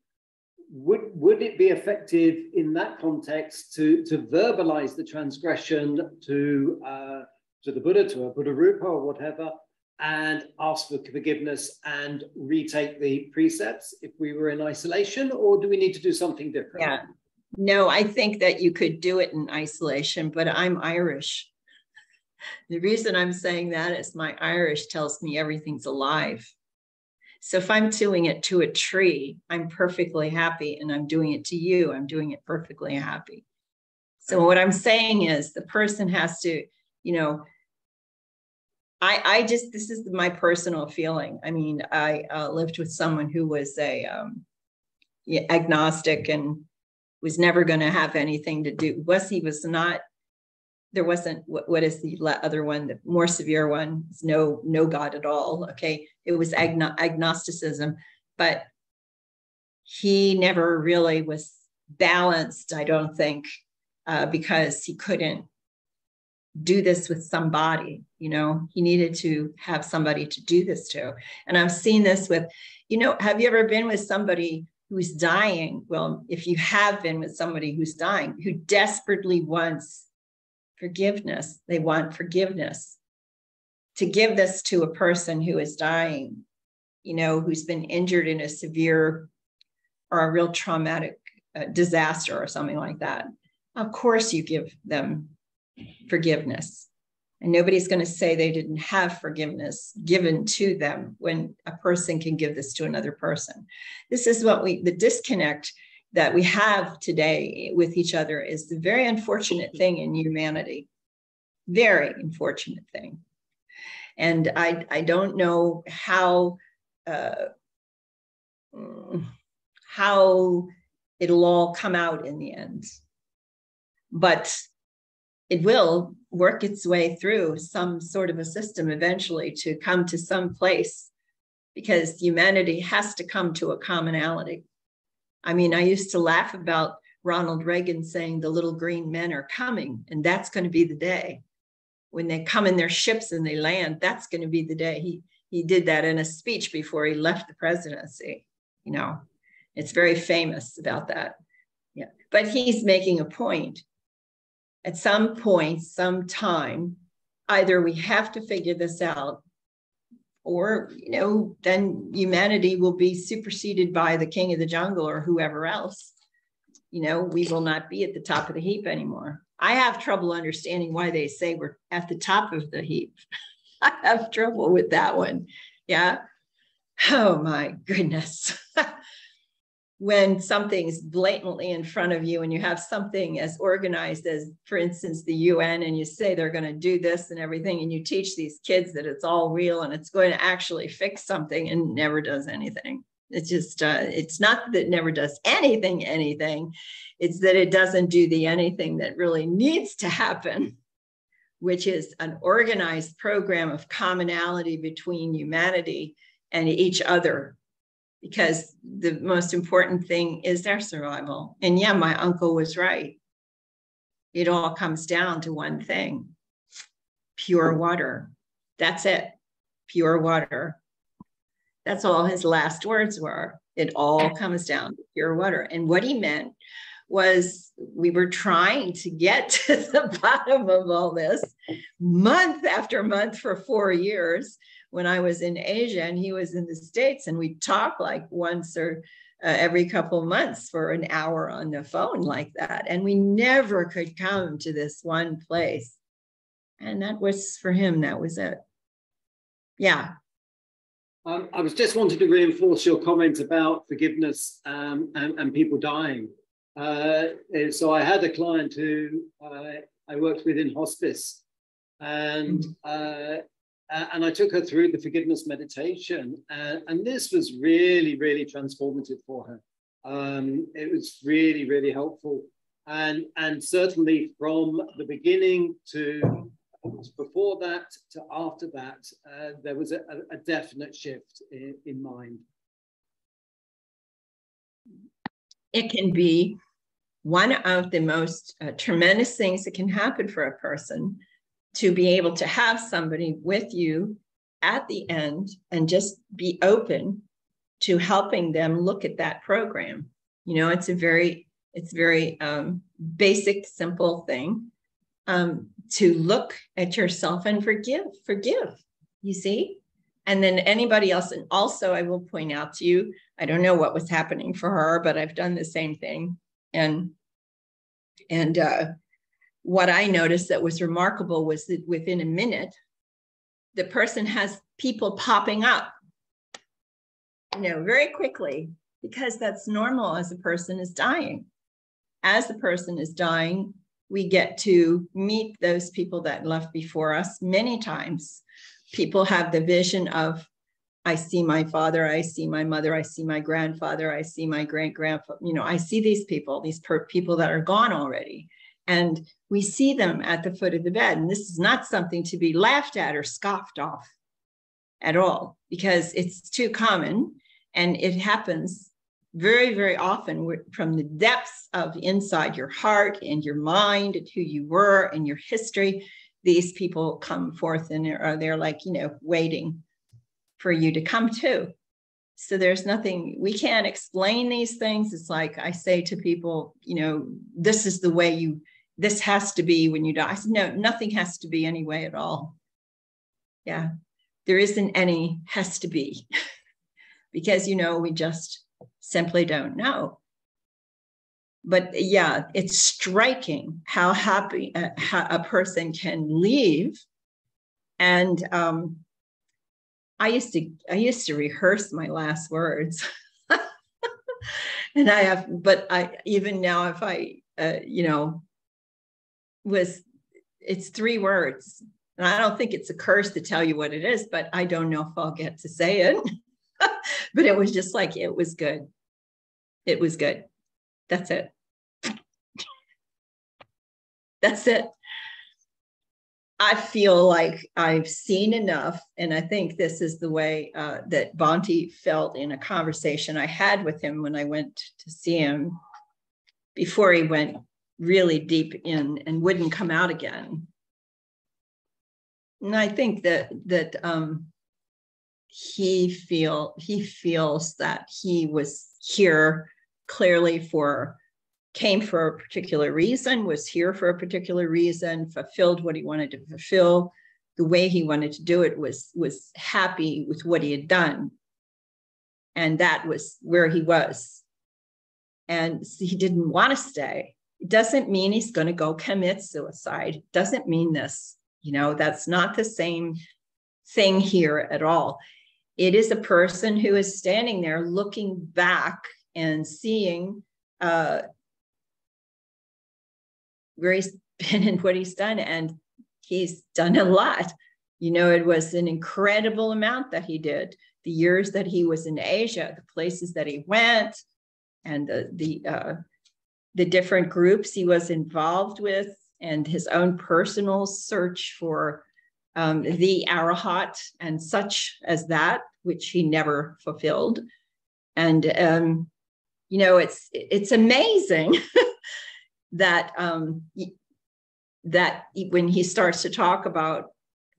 would would it be effective in that context to to verbalize the transgression to uh, to the Buddha, to a Buddha Rupa or whatever, and ask for forgiveness and retake the precepts if we were in isolation, or do we need to do something different? Yeah. No, I think that you could do it in isolation, but I'm Irish. The reason I'm saying that is my Irish tells me everything's alive. So if I'm doing it to a tree, I'm perfectly happy and I'm doing it to you, I'm doing it perfectly happy. So what I'm saying is the person has to, you know, I, I just this is my personal feeling. I mean, I uh, lived with someone who was a um, agnostic and was never going to have anything to do. Was he was not there wasn't what, what is the other one the more severe one? No no god at all okay? It was agno- agnosticism but he never really was balanced i don't think uh, because he couldn't do this with somebody you know? He needed to have somebody to do this to. And i've seen this with you know have you ever been with somebody who's dying? Well if you have been with somebody who's dying who desperately wants forgiveness. They want forgiveness. To give this to a person who is dying, you know, who's been injured in a severe or a real traumatic uh, disaster or something like that, of course you give them forgiveness. And nobody's going to say they didn't have forgiveness given to them when a person can give this to another person. This is what we, the disconnect that we have today with each other is the very unfortunate thing in humanity. Very unfortunate thing. And I, I don't know how uh, how it'll all come out in the end. But it will work its way through some sort of a system eventually to come to some place because humanity has to come to a commonality. I mean, I used to laugh about Ronald Reagan saying the little green men are coming, and that's going to be the day when they come in their ships and they land. That's going to be the day. He he did that in a speech before he left the presidency. You know, it's very famous about that. Yeah, but he's making a point. At some point, some time, either we have to figure this out or you know then humanity will be superseded by the king of the jungle or whoever else. You know we will not be at the top of the heap anymore. I have trouble understanding why they say we're at the top of the heap. I have trouble with that one. Yeah. Oh my goodness when something's blatantly in front of you and you have something as organized as for instance the UN and you say they're going to do this and everything and you teach these kids that it's all real and it's going to actually fix something and never does anything. It's just uh, it's not that it never does anything anything. It's that it doesn't do the anything that really needs to happen which is an organized program of commonality between humanity and each other because the most important thing is their survival. And yeah, my uncle was right. It all comes down to one thing pure water. That's it, pure water. That's all his last words were. It all comes down to pure water. And what he meant was we were trying to get to the bottom of all this month after month for four years when I was in Asia and he was in the States, and we talk like once or uh, every couple months for an hour on the phone like that. And we never could come to this one place. And that was for him, that was it. Yeah. Um, I was just wanted to reinforce your comment about forgiveness um, and, and, people dying. Uh, so I had a client who uh, I worked with in hospice, and mm-hmm. Uh, and I took her through the forgiveness meditation. Uh, and this was really, really transformative for her. Um, it was really, really helpful. And, and certainly from the beginning to before that to after that, uh, there was a, a, definite shift in, in mind. It can be one of the most uh, tremendous things that can happen for a person to be able to have somebody with you at the end and just be open to helping them look at that program You know, it's a very, it's very um, basic, simple thing um, to look at yourself and forgive, forgive, you see? And then anybody else. And also, I will point out to you, I don't know what was happening for her, but I've done the same thing. And, and, uh, what I noticed that was remarkable was that within a minute, the person has people popping up, you know, very quickly, because that's normal as a person is dying. As the person is dying, we get to meet those people that left before us many times. People have the vision of, I see my father, I see my mother, I see my grandfather, I see my great grandfather. You know, I see these people, these per- people that are gone already. And we see them at the foot of the bed. And this is not something to be laughed at or scoffed off at all, because it's too common and it happens very, very often from the depths of inside your heart and your mind and who you were and your history. These people come forth and are uh, they're like, you know, waiting for you to come to. So there's nothing, we can't explain these things. It's like I say to people, you know, this is the way you this has to be when you die. I said, no, nothing has to be anyway at all. Yeah, there isn't any has to be because, you know, we just simply don't know. But yeah, it's striking how happy uh, how a person can leave. And um, I used to I used to rehearse my last words, and I have. But I even now, if I uh, you know was it's three words. And I don't think it's a curse to tell you what it is, but I don't know if I'll get to say it. but it was just like it was good. It was good. That's it. That's it. I feel like I've seen enough, and I think this is the way uh, that Bhante felt in a conversation I had with him when I went to see him before he went really deep in and wouldn't come out again. And I think that that um, he feel he feels that he was here clearly for came for a particular reason, was here for a particular reason, fulfilled what he wanted to fulfill. The way he wanted to do it was was happy with what he had done, and that was where he was. And he didn't want to stay doesn't mean he's going to go commit suicide. Doesn't mean this. You know, that's not the same thing here at all. It is a person who is standing there looking back and seeing uh, where he's been and what he's done. And he's done a lot. You know, it was an incredible amount that he did. The years that he was in Asia, the places that he went, and the the uh, the different groups he was involved with and his own personal search for um, the arahat and such as that, which he never fulfilled. And um, you know, it's it's amazing that um, that when he starts to talk about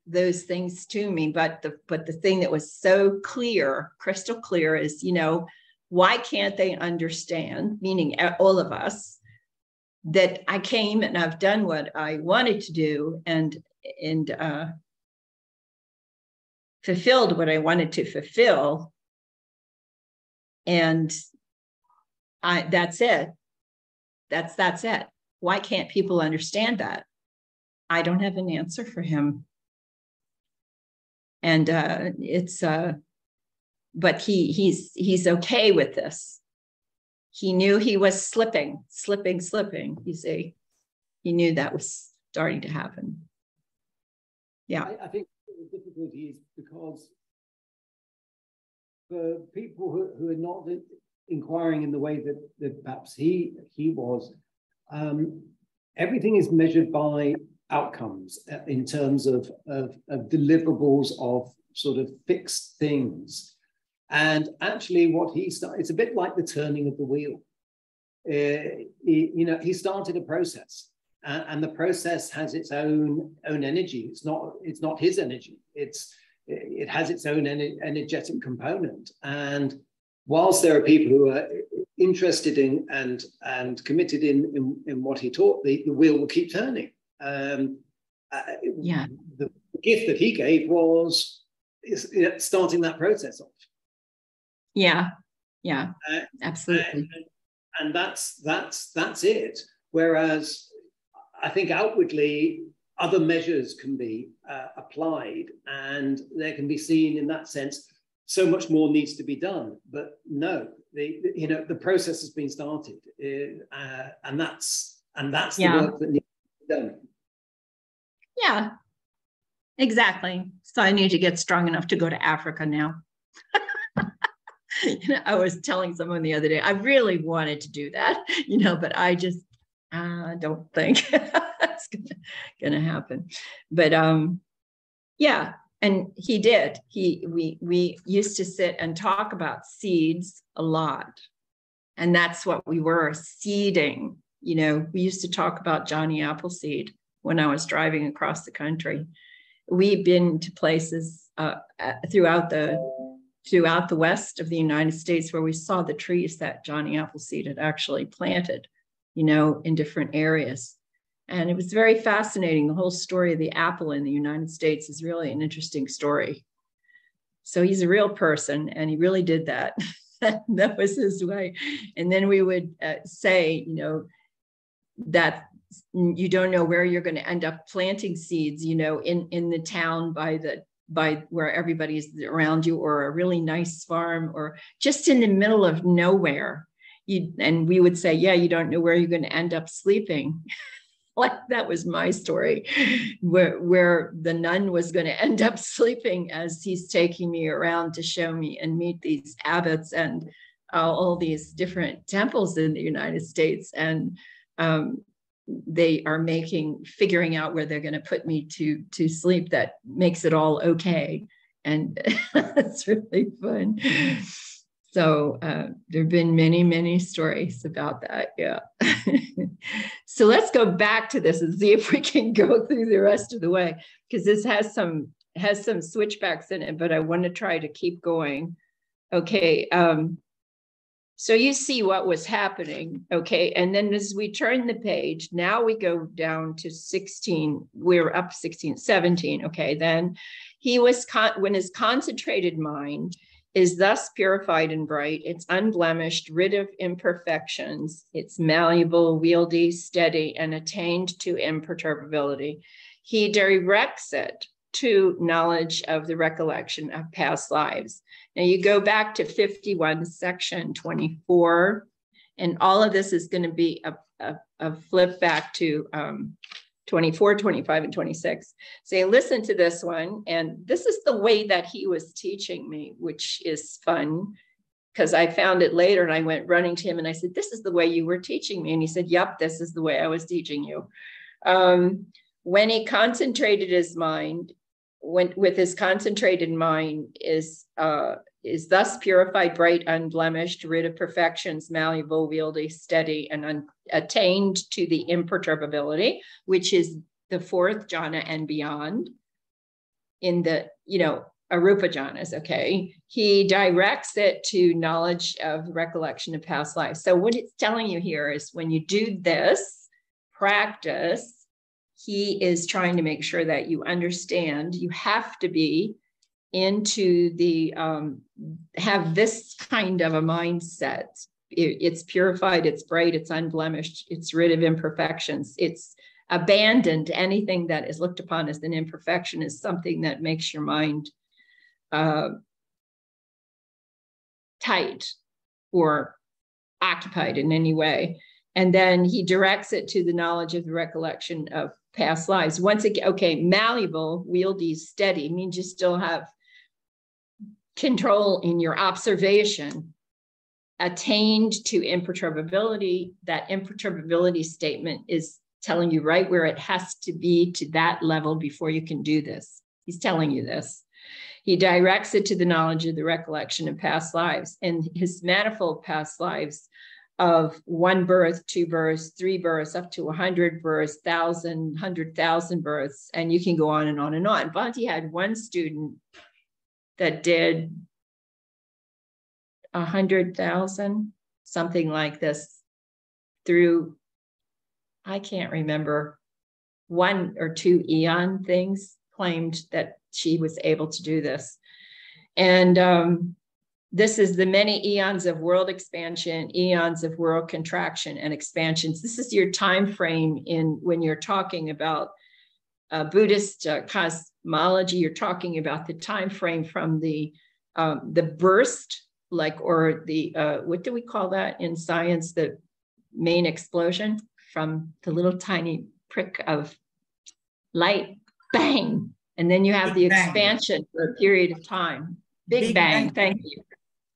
those things to me, but the but the thing that was so clear, crystal clear, is you know why can't they understand, meaning all of us, that I came and I've done what I wanted to do and and uh, fulfilled what I wanted to fulfill, and I that's it. That's that's it. Why can't people understand that? I don't have an answer for him, and uh, it's uh, but he he's he's okay with this. He knew he was slipping, slipping, slipping. You see, he knew that was starting to happen. Yeah, I, I think the difficulty is because for people who, who are not inquiring in the way that, that perhaps he he was, um, everything is measured by outcomes uh, in terms of, of, of deliverables of sort of fixed things. And actually, what he started, it's a bit like the turning of the wheel. Uh, he, you know, he started a process, and, and, the process has its own own energy. It's not it's not his energy. It's it has its own energetic component. And whilst there are people who are interested in and and committed in in, in what he taught, the, the wheel will keep turning. Um, uh, yeah. The gift that he gave was is, you know, starting that process off. Yeah. Yeah. Uh, absolutely. And, and that's that's that's it. Whereas I think outwardly other measures can be uh, applied and there can be seen in that sense so much more needs to be done but no the, the you know the process has been started uh, and that's and that's the work that needs to be done yeah exactly so i need to get strong enough to go to africa now you know, i was telling someone the other day i really wanted to do that you know but i just I don't think that's gonna, gonna happen. But um, yeah, and he did. He we we used to sit and talk about seeds a lot, and that's what we were seeding. You know, we used to talk about Johnny Appleseed when I was driving across the country. We've been to places uh, throughout the throughout the west of the United States where we saw the trees that Johnny Appleseed had actually planted you know, in different areas. And it was very fascinating. The whole story of the apple in the United States is really an interesting story. So he's a real person and he really did that. that was his way. And then we would uh, say, you know, that you don't know where you're going to end up planting seeds, you know, in, in the town by the by where everybody's around you or a really nice farm or just in the middle of nowhere. You and we would say yeah you don't know where you're going to end up sleeping. Like that was my story where where the nun was going to end up sleeping as he's taking me around to show me and meet these abbots and uh, all these different temples in the united states. And um, they are making figuring out where they're going to put me to to sleep that makes it all okay and it's really fun so uh, there have been many, many stories about that. Yeah. so let's go back to this and see if we can go through the rest of the way because this has some has some switchbacks in it, but I want to try to keep going. Okay. Um, so you see what was happening. Okay. And then as we turn the page, now we go down to 16. We're up 16, 17. Okay. Then he was, con- when his concentrated mind, is thus purified and bright. It's unblemished, rid of imperfections. It's malleable, wieldy, steady, and attained to imperturbability. He directs it to knowledge of the recollection of past lives. Now you go back to 51, section 24, and all of this is going to be a, a, a flip back to um, 24, 25, and 26, saying, listen to this one. And this is the way that he was teaching me, which is fun because I found it later and I went running to him and I said, This is the way you were teaching me. And he said, Yep, this is the way I was teaching you. Um, when he concentrated his mind, when with his concentrated mind is uh, is thus purified, bright, unblemished, rid of perfections, malleable, wieldy, steady, and un- attained to the imperturbability, which is the fourth jhana and beyond. In the, you know, arupa jhanas, okay, he directs it to knowledge of recollection of past lives. So, what it's telling you here is when you do this practice, he is trying to make sure that you understand you have to be into the um, have this kind of a mindset. It, it's purified it's bright it's unblemished it's rid of imperfections. It's abandoned. Anything that is looked upon as an imperfection is something that makes your mind uh, tight or occupied in any way and then he directs it to the knowledge of the recollection of past lives once again okay malleable wieldy steady means you still have control in your observation attained to imperturbability, that imperturbability statement is telling you right where it has to be to that level before you can do this. He's telling you this. He directs it to the knowledge of the recollection of past lives and his manifold past lives of one birth, two births, three births, up to 100 births, 1,000, 100,000 births, and you can go on and on and on. Bhante had one student that did a hundred thousand something like this through, I can't remember, one or two eon things claimed that she was able to do this. And um, this is the many eons of world expansion, eons of world contraction and expansions. This is your time frame in when you're talking about uh, Buddhist uh, cosmology. You're talking about the time frame from the um, the burst, like or the uh, what do we call that in science? The main explosion from the little tiny prick of light, bang, and then you have Big the bang. expansion for a period of time. Big, Big bang, bang, thank you.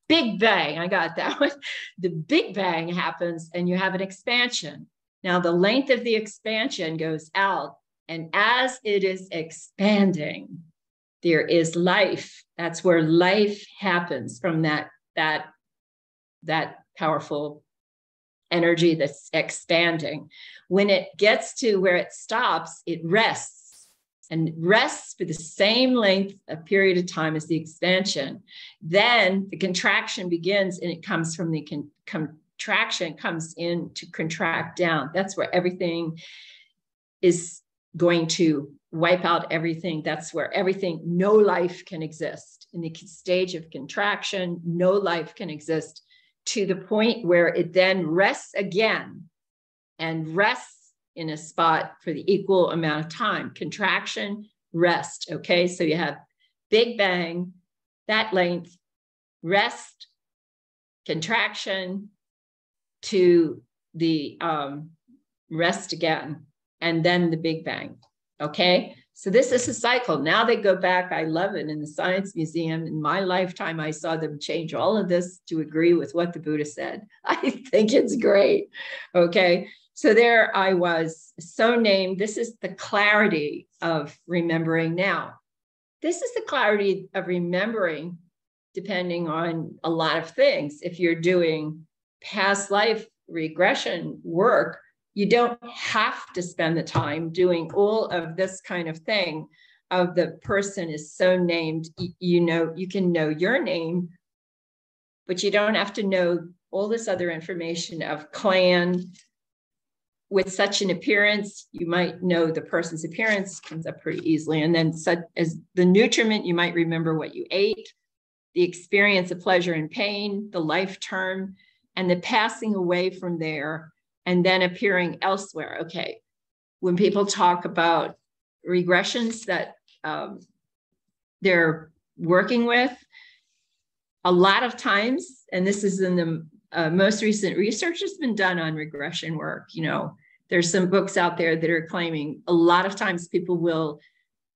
Big bang, I got that one. The Big Bang happens and you have an expansion. Now, the length of the expansion goes out, and as it is expanding, there is life. That's where life happens from that, that, that powerful energy that's expanding. When it gets to where it stops, it rests and rests for the same length of period of time as the expansion. Then the contraction begins and it comes from the con- contraction comes in to contract down. That's where everything is going to wipe out everything. That's where everything, no life can exist. In the stage of contraction, no life can exist to the point where it then rests again and rests in a spot for the equal amount of time. Contraction, rest. Okay, so you have big bang, that length, rest, contraction to the um, rest again, and then the big bang. Okay, so this is a cycle. Now they go back. I love it in the Science Museum. In my lifetime, I saw them change all of this to agree with what the Buddha said. I think it's great. Okay. So there I was, so named. This is the clarity of remembering now. This is the clarity of remembering, depending on a lot of things. If you're doing past life regression work, you don't have to spend the time doing all of this kind of thing of the person is so named you know you can know your name but you don't have to know all this other information of clan with such an appearance, you might know the person's appearance comes up pretty easily. And then such as the nutriment, you might remember what you ate, the experience of pleasure and pain, the life term, and the passing away from there and then appearing elsewhere. Okay. When people talk about regressions that um, they're working with, a lot of times, and this is in the uh, most recent research has been done on regression work. You know, there's some books out there that are claiming a lot of times people will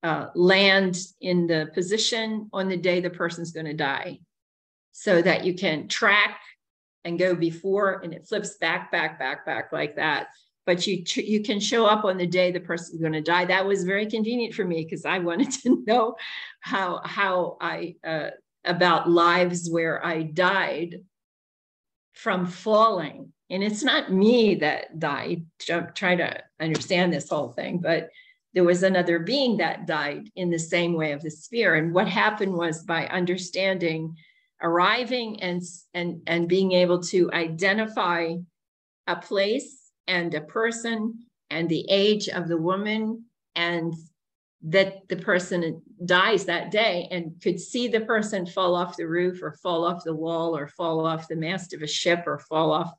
uh, land in the position on the day the person's going to die. So that you can track and go before and it flips back back back back like that. But you you can show up on the day the person's going to die. That was very convenient for me because i wanted to know how how i uh, about lives where i died from falling and it's not me that died try to understand this whole thing but there was another being that died in the same way of the sphere. And what happened was by understanding arriving and and and being able to identify a place and a person and the age of the woman and that the person dies that day and could see the person fall off the roof or fall off the wall or fall off the mast of a ship or fall off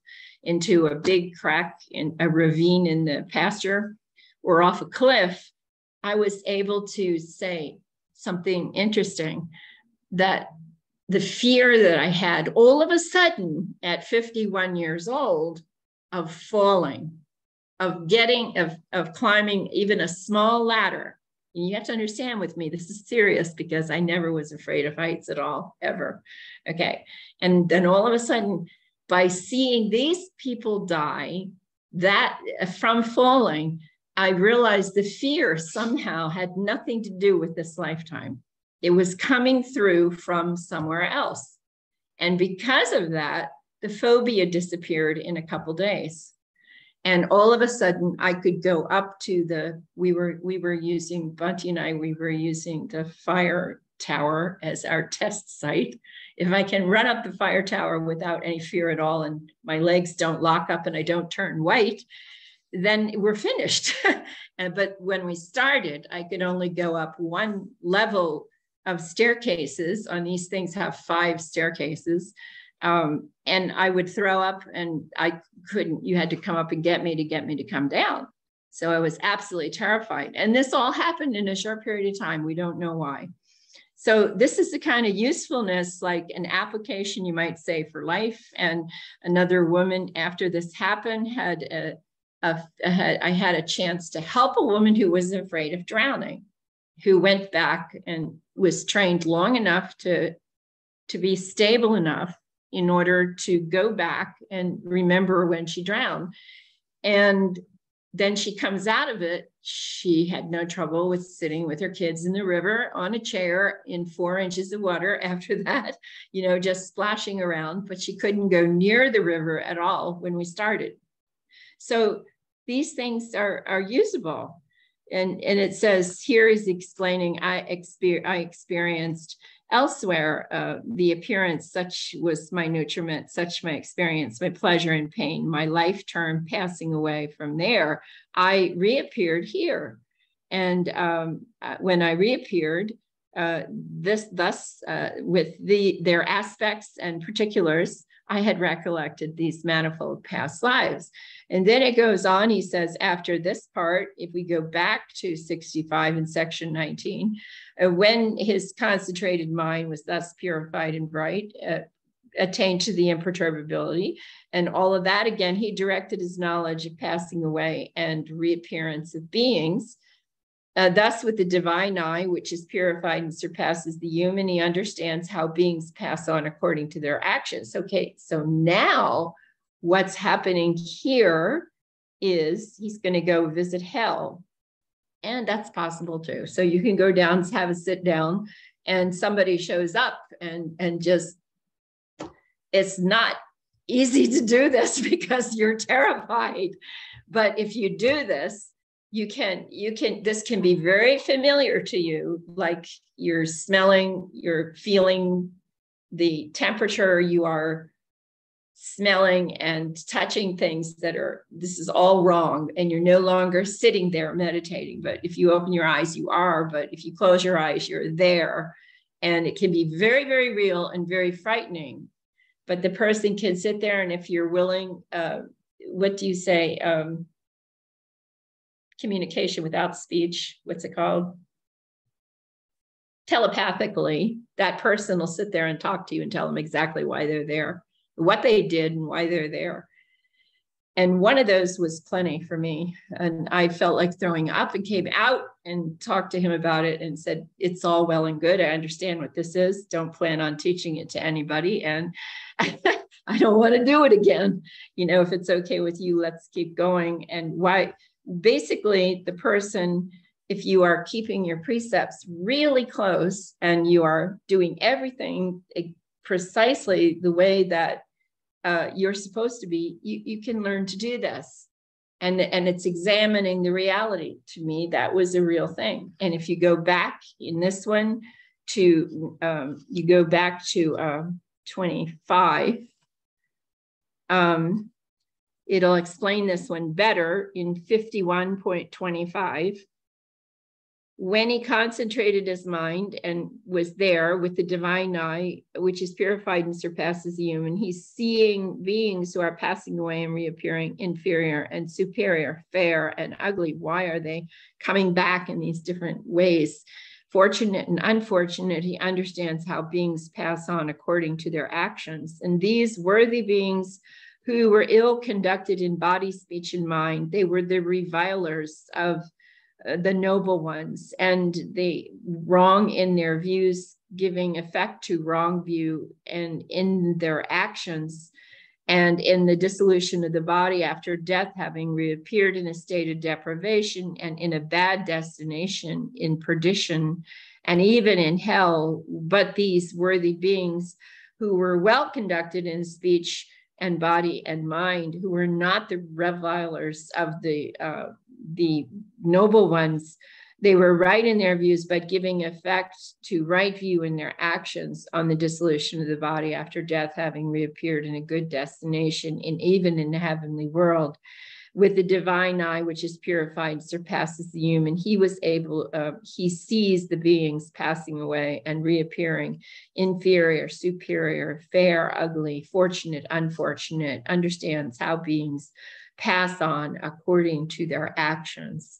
into a big crack in a ravine in the pasture or off a cliff, I was able to say something interesting that the fear that I had all of a sudden at 51 years old of falling, of getting, of, of climbing even a small ladder. And you have to understand with me, this is serious because I never was afraid of heights at all, ever. Okay. And then all of a sudden, by seeing these people die that from falling i realized the fear somehow had nothing to do with this lifetime. It was coming through from somewhere else. And because of that the phobia disappeared in a couple days. And all of a sudden i could go up to the we were we were using Bhante and i we were using the fire tower as our test site. If I can run up the fire tower without any fear at all and my legs don't lock up and I don't turn white, then we're finished. but when we started, I could only go up one level of staircases. On these things have five staircases. Um, and I would throw up and I couldn't, you had to come up and get me to get me to come down. So I was absolutely terrified. And this all happened in a short period of time. We don't know why. So this is the kind of usefulness, like an application you might say for life. And another woman after this happened had a, a, a I had a chance to help a woman who was afraid of drowning, who went back and was trained long enough to to be stable enough in order to go back and remember when she drowned. And then she comes out of it. She had no trouble with sitting with her kids in the river on a chair in four inches of water after that, you know, just splashing around, but she couldn't go near the river at all when we started. So these things are, are usable. And, and it says here is explaining I, exper- I experienced elsewhere, uh, the appearance, such was my nutriment, such my experience, my pleasure and pain, my life term passing away from there, I reappeared here. And um, uh, when I reappeared, uh, this thus uh, with the their aspects and particulars, I had recollected these manifold past lives. And then it goes on, he says, after this part, if we go back to 65 in section 19, uh, when his concentrated mind was thus purified and bright, uh, attained to the imperturbability, and all of that, again, he directed his knowledge of passing away and reappearance of beings. Uh, thus, with the divine eye, which is purified and surpasses the human, he understands how beings pass on according to their actions. Okay, so now what's happening here is he's going to go visit hell. And that's possible too. So you can go down, have a sit down, and somebody shows up and and just it's not easy to do this because you're terrified. But if you do this, you can you can this can be very familiar to you like you're smelling you're feeling the temperature you are smelling and touching things that are this is all wrong and you're no longer sitting there meditating. But if you open your eyes you are but if you close your eyes you're there. And it can be very very real and very frightening. But the person can sit there and if you're willing uh, what do you say um, communication without speech what's it called? Telepathically that person will sit there and talk to you and tell them exactly why they're there what they did and why they're there. And one of those was plenty for me. And I felt like throwing up and came out and talked to him about it and said, It's all well and good. I understand what this is. Don't plan on teaching it to anybody. And I don't want to do it again. You know, if it's okay with you, let's keep going. And why basically the person if you are keeping your precepts really close and you are doing everything precisely the way that uh, you're supposed to be, you, you can learn to do this. And, and it's examining the reality. To me, that was a real thing. And if you go back in this one to, um, you go back to uh, 25, um, it'll explain this one better in 51.25 when he concentrated his mind and was there with the divine eye, which is purified and surpasses the human, he's seeing beings who are passing away and reappearing inferior and superior, fair and ugly. Why are they coming back in these different ways? Fortunate and unfortunate, he understands how beings pass on according to their actions. And these worthy beings who were ill conducted in body, speech, and mind, they were the revilers of the noble ones and they wrong in their views giving effect to wrong view and in their actions and in the dissolution of the body after death having reappeared in a state of deprivation and in a bad destination in perdition and even in hell. But these worthy beings who were well conducted in speech and body and mind who were not the revilers of the uh, the noble ones, They were right in their views, but giving effect to right view in their actions on the dissolution of the body after death, having reappeared in a good destination, and even in the heavenly world with the divine eye, which is purified, surpasses the human. He was able, uh, he sees the beings passing away and reappearing, inferior, superior, fair, ugly, fortunate, unfortunate, understands how beings pass on according to their actions.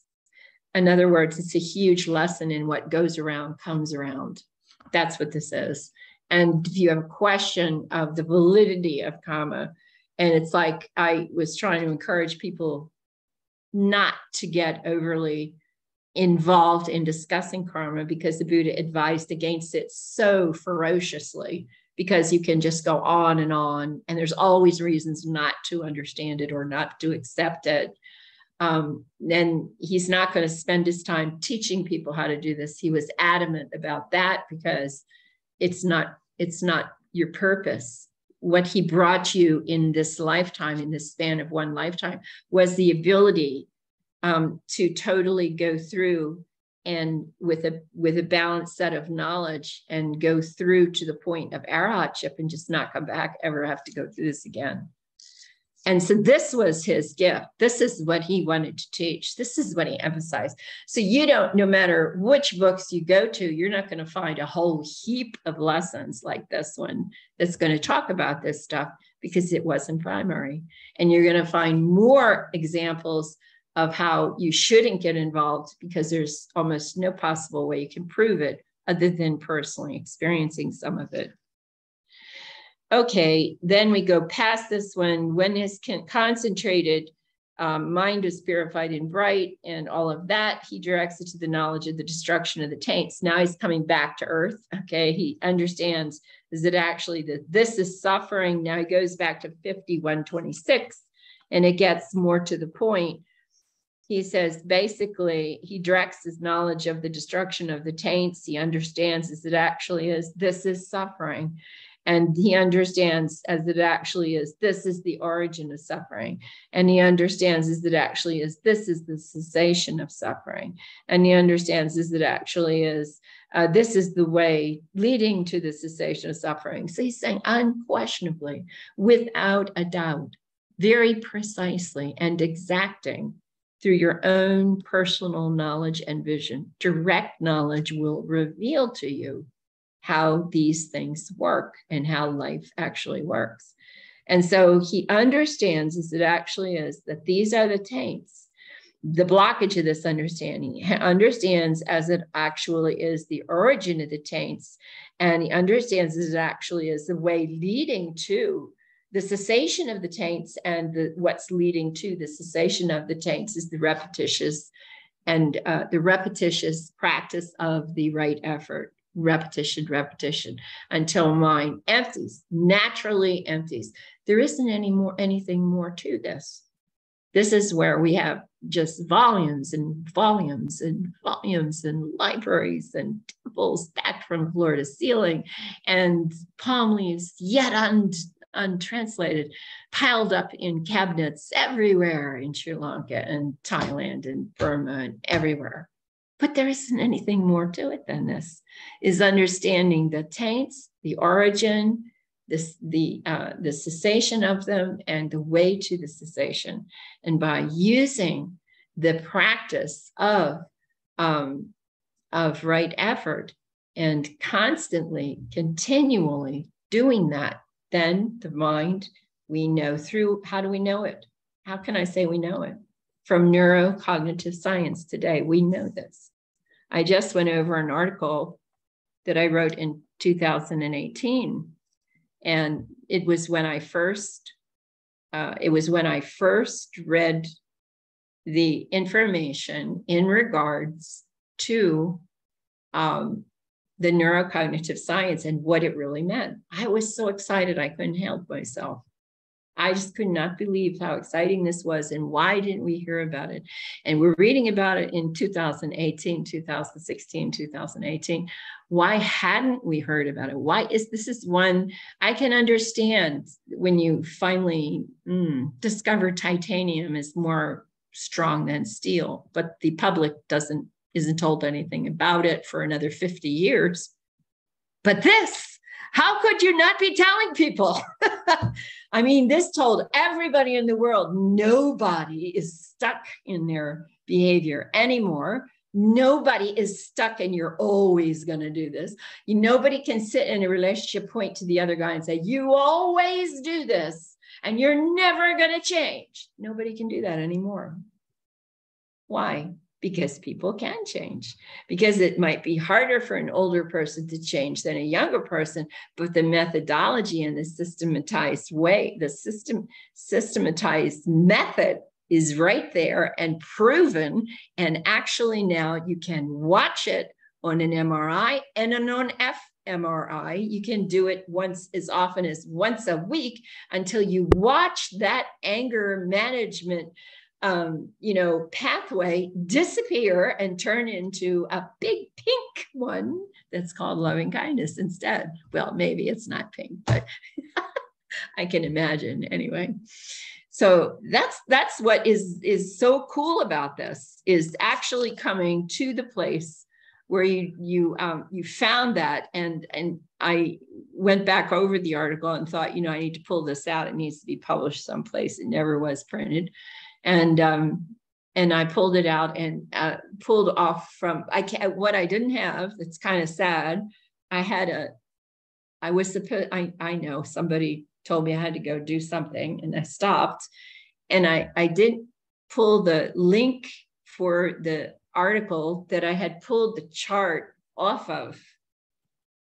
In other words, it's a huge lesson in what goes around comes around. That's what this is. And if you have a question of the validity of karma, and it's like I was trying to encourage people not to get overly involved in discussing karma because the Buddha advised against it so ferociously because you can just go on and on. And there's always reasons not to understand it or not to accept it. Um, and he's not going to spend his time teaching people how to do this. He was adamant about that because it's not it's not your purpose. What he brought you in this lifetime, in this span of one lifetime, was the ability um, to totally go through and with a with a balanced set of knowledge and go through to the point of arahatship and just not come back ever have to go through this again. And so this was his gift. This is what he wanted to teach. This is what he emphasized. So you don't, no matter which books you go to, you're not going to find a whole heap of lessons like this one that's going to talk about this stuff because it wasn't primary. And you're going to find more examples of how you shouldn't get involved because there's almost no possible way you can prove it other than personally experiencing some of it okay, then we go past this one. When is concentrated, um, mind is purified and bright, and all of that, he directs it to the knowledge of the destruction of the taints. Now he's coming back to earth. Okay, he understands is it actually that this is suffering. Now he goes back to 5126, and it gets more to the point. He says basically he directs his knowledge of the destruction of the taints. He understands as it actually is this is suffering. And he understands as it actually is this is the origin of suffering. And he understands as it actually is this is the cessation of suffering. And he understands as it actually is uh, this is the way leading to the cessation of suffering. So he's saying unquestionably without a doubt very precisely and exacting through your own personal knowledge and vision direct knowledge will reveal to you how these things work and how life actually works. And so he understands as it actually is that these are the taints. The blockage of this understanding he understands as it actually is the origin of the taints, and he understands as it actually is the way leading to the cessation of the taints, and the, what's leading to the cessation of the taints is the repetitious and uh, the repetitious practice of the right effort repetition, repetition until mind empties, naturally empties. There isn't any more anything more to this. This is where we have just volumes and volumes and volumes and libraries and temples stacked from floor to ceiling and palm leaves yet un, untranslated piled up in cabinets everywhere in Sri Lanka and Thailand and Burma and everywhere. But there isn't anything more to it than this, is understanding the taints, the origin, this, the, uh, the cessation of them, and the way to the cessation. And by using the practice of, um, of right effort and constantly, continually doing that, then the mind, we know through, how do we know it? How can I say we know it? From neurocognitive science today, we know this. I just went over an article that I wrote in 2018. And it was when I first, uh, it was when I first read the information in regards to um, the neurocognitive science and what it really meant. I was so excited I couldn't help myself. I just could not believe how exciting this was and why didn't we hear about it? And we're reading about it in 2018, 2016, 2018. Why hadn't we heard about it? Why is this is one I can understand when you finally mm, discover titanium is more strong than steel, but the public doesn't isn't told anything about it for another 50 years. But this, how could you not be telling people? I mean, this told everybody in the world nobody is stuck in their behavior anymore. Nobody is stuck and you're always going to do this. Nobody can sit in a relationship, point to the other guy and say, You always do this and you're never going to change. Nobody can do that anymore. Why? Because people can change because it might be harder for an older person to change than a younger person but the methodology and the systematized way the system systematized method is right there and proven and actually now you can watch it on an mri and an on fMRI. You can do it once as often as once a week until you watch that anger management um, you know, pathway disappear and turn into a big pink one that's called loving kindness instead. Well, maybe it's not pink, but I can imagine anyway. So that's that's what is is so cool about this is actually coming to the place where you you um, you found that and and I went back over the article and thought you know I need to pull this out it needs to be published someplace it never was printed and um, and I pulled it out and uh, pulled off from I can't, what I didn't have. It's kind of sad. I had a, I was supposed I I know somebody told me I had to go do something and I stopped, and I I didn't pull the link for the article that I had pulled the chart off of,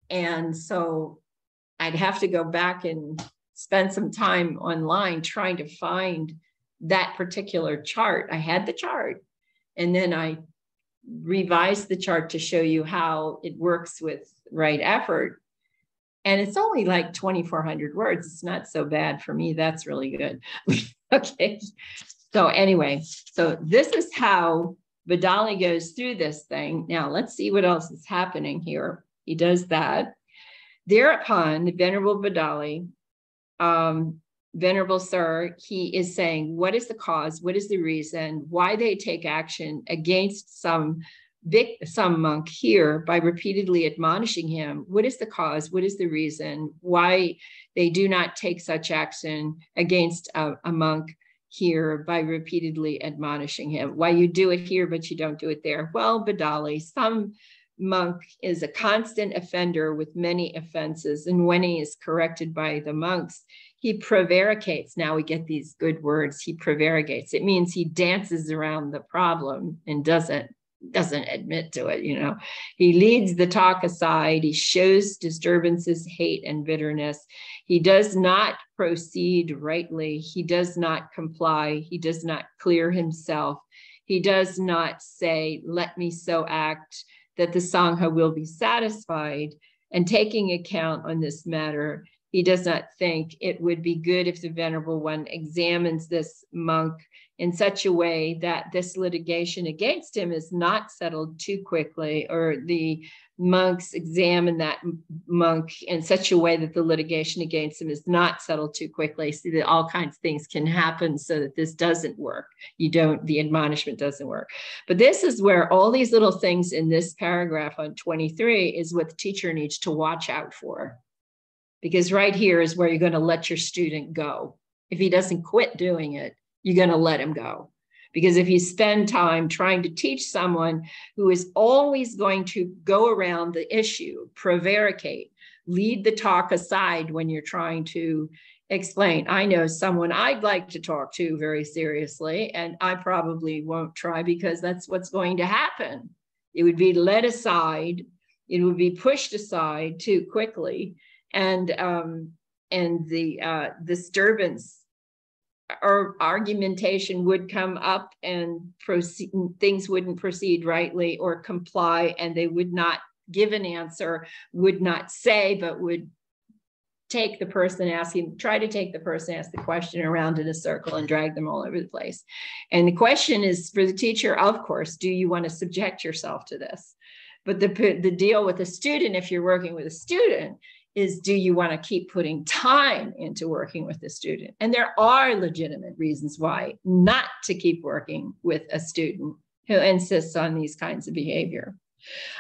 and so I'd have to go back and spend some time online trying to find that particular chart. I had the chart and then I revised the chart to show you how it works with right effort. And it's only like 2,400 words. It's not so bad for me. That's really good. okay. So, anyway, so this is how Bhaddali goes through this thing. Now, let's see what else is happening here. He does that. Thereupon, the Venerable Bhaddali um, Venerable Sir, he is saying, what is the cause? What is the reason? Why they take action against some some monk here by repeatedly admonishing him? What is the cause? What is the reason? Why they do not take such action against a, a monk here by repeatedly admonishing him? Why you do it here but you don't do it there? Well Bhaddali some monk is a constant offender with many offenses and when he is corrected by the monks he prevaricates. Now we get these good words. He prevaricates. It means he dances around the problem and doesn't doesn't admit to it you know he leads the talk aside he shows disturbances hate and bitterness he does not proceed rightly he does not comply he does not clear himself he does not say let me so act that the sangha will be satisfied and taking account on this matter he does not think it would be good if the Venerable One examines this monk in such a way that this litigation against him is not settled too quickly, or the monks examine that monk in such a way that the litigation against him is not settled too quickly, so that all kinds of things can happen so that this doesn't work. You don't, the admonishment doesn't work. But this is where all these little things in this paragraph on 23 is what the teacher needs to watch out for because right here is where you're going to let your student go. If he doesn't quit doing it, you're going to let him go. Because if you spend time trying to teach someone who is always going to go around the issue, prevaricate, lead the talk aside when you're trying to explain. I know someone I'd like to talk to very seriously, and I probably won't try because that's what's going to happen. It would be led aside, it would be pushed aside too quickly and um, and the uh, disturbance or argumentation would come up and proceed, things wouldn't proceed rightly or comply, and they would not give an answer, would not say, but would take the person asking, try to take the person ask the question around in a circle and drag them all over the place. And the question is for the teacher, of course, do you want to subject yourself to this? But the, the deal with a student, if you're working with a student, is do you want to keep putting time into working with the student? And there are legitimate reasons why not to keep working with a student who insists on these kinds of behavior.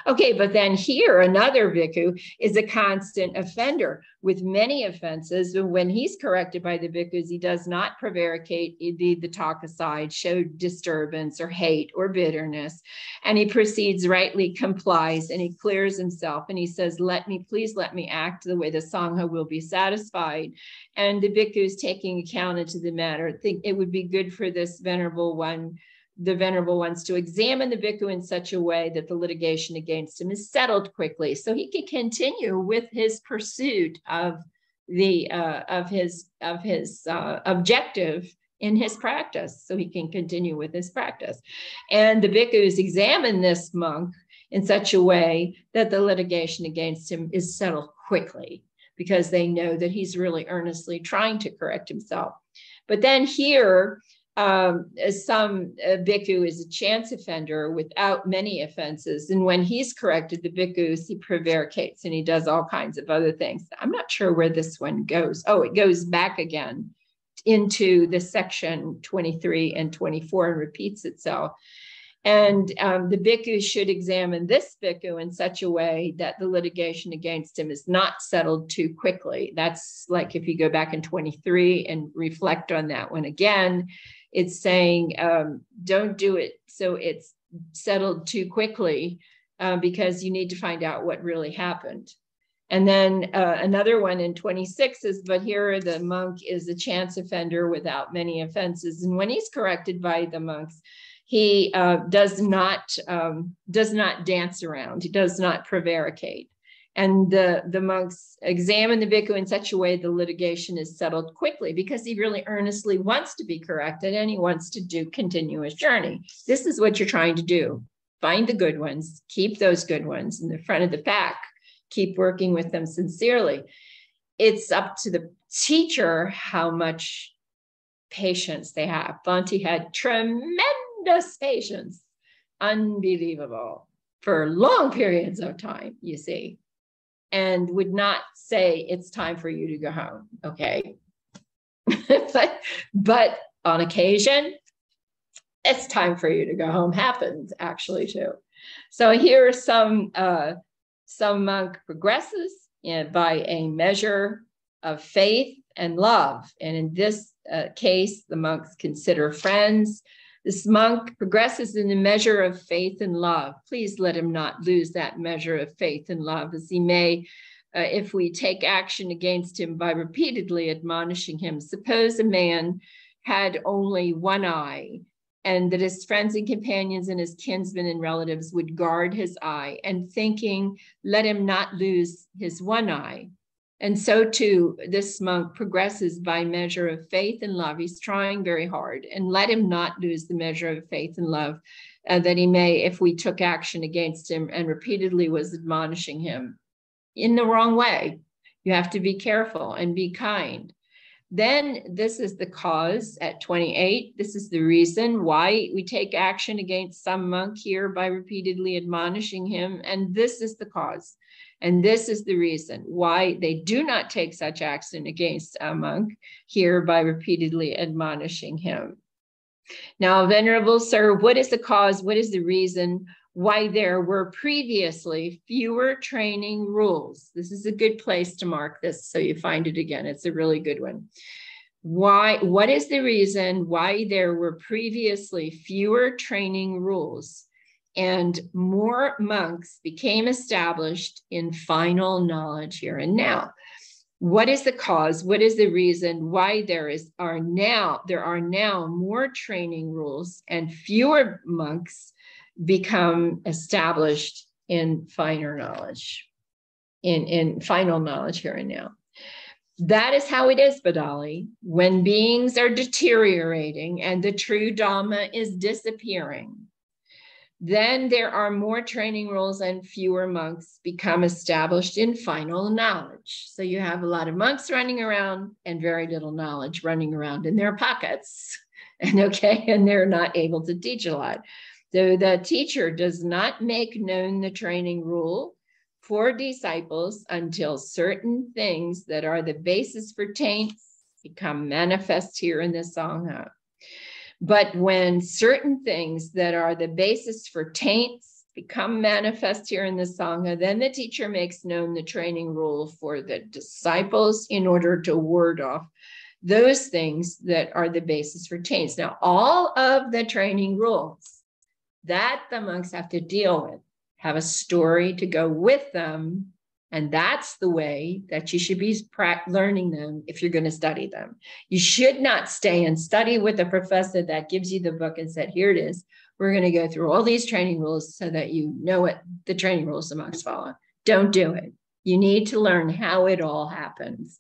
Okay, but then here, another bhikkhu is a constant offender with many offenses. When he's corrected by the bhikkhus, he does not prevaricate, indeed the talk aside, show disturbance or hate or bitterness. And he proceeds rightly, complies, and he clears himself and he says, Let me, please let me act the way the Sangha will be satisfied. And the bhikkhus taking account into the matter, think it would be good for this venerable one the venerable ones to examine the bhikkhu in such a way that the litigation against him is settled quickly so he can continue with his pursuit of the uh, of his of his uh, objective in his practice so he can continue with his practice. And the bhikkhus examine this monk in such a way that the litigation against him is settled quickly because they know that he's really earnestly trying to correct himself. But then here um, some uh, bhikkhu is a chance offender without many offenses. And when he's corrected the bhikkhus, he prevaricates and he does all kinds of other things. I'm not sure where this one goes. Oh, it goes back again into the section 23 and 24 and repeats itself. And um, the bhikkhu should examine this bhikkhu in such a way that the litigation against him is not settled too quickly. That's like if you go back in 23 and reflect on that one again, it's saying um, don't do it so it's settled too quickly uh, because you need to find out what really happened. And then uh, another one in 26 is, but here the monk is a chance offender without many offenses. And when he's corrected by the monks, he uh, does not um, does not dance around. He does not prevaricate and the, the monks examine the bhikkhu in such a way the litigation is settled quickly because he really earnestly wants to be corrected and he wants to do continuous journey. This is what you're trying to do. Find the good ones, keep those good ones in the front of the pack, keep working with them sincerely. It's up to the teacher how much patience they have. Bhante had tremendous patience, unbelievable for long periods of time, you see and would not say it's time for you to go home. Okay. but, but on occasion, it's time for you to go home happens actually too. So here are some uh, some monk progresses in, by a measure of faith and love. And in this uh, case, the monks consider friends, this monk progresses in the measure of faith and love. Please let him not lose that measure of faith and love, as he may, uh, if we take action against him by repeatedly admonishing him. Suppose a man had only one eye, and that his friends and companions and his kinsmen and relatives would guard his eye, and thinking, let him not lose his one eye. And so too, this monk progresses by measure of faith and love. He's trying very hard, and let him not lose the measure of faith and love uh, that he may, if we took action against him and repeatedly was admonishing him in the wrong way. You have to be careful and be kind. Then this is the cause at 28. This is the reason why we take action against some monk here by repeatedly admonishing him. And this is the cause. And this is the reason why they do not take such action against a monk here by repeatedly admonishing him. Now, Venerable Sir, what is the cause? What is the reason why there were previously fewer training rules? This is a good place to mark this so you find it again. It's a really good one. Why, what is the reason why there were previously fewer training rules and more monks became established in final knowledge here and now. What is the cause? What is the reason why there is are now there are now more training rules and fewer monks become established in finer knowledge in in final knowledge here and now? That is how it is Bhaddali. When beings are deteriorating and the true dhamma is disappearing then there are more training rules and fewer monks become established in final knowledge. So you have a lot of monks running around and very little knowledge running around in their pockets. And okay, and they're not able to teach a lot. So the teacher does not make known the training rule for disciples until certain things that are the basis for taints become manifest here in the Sangha. But when certain things that are the basis for taints become manifest here in the Sangha, then the teacher makes known the training rule for the disciples in order to ward off those things that are the basis for taints. Now, all of the training rules that the monks have to deal with have a story to go with them and that's the way that you should be learning them if you're going to study them. You should not stay and study with a professor that gives you the book and said, here it is. We're going to go through all these training rules so that you know what the training rules monks follow. Don't do it. You need to learn how it all happens.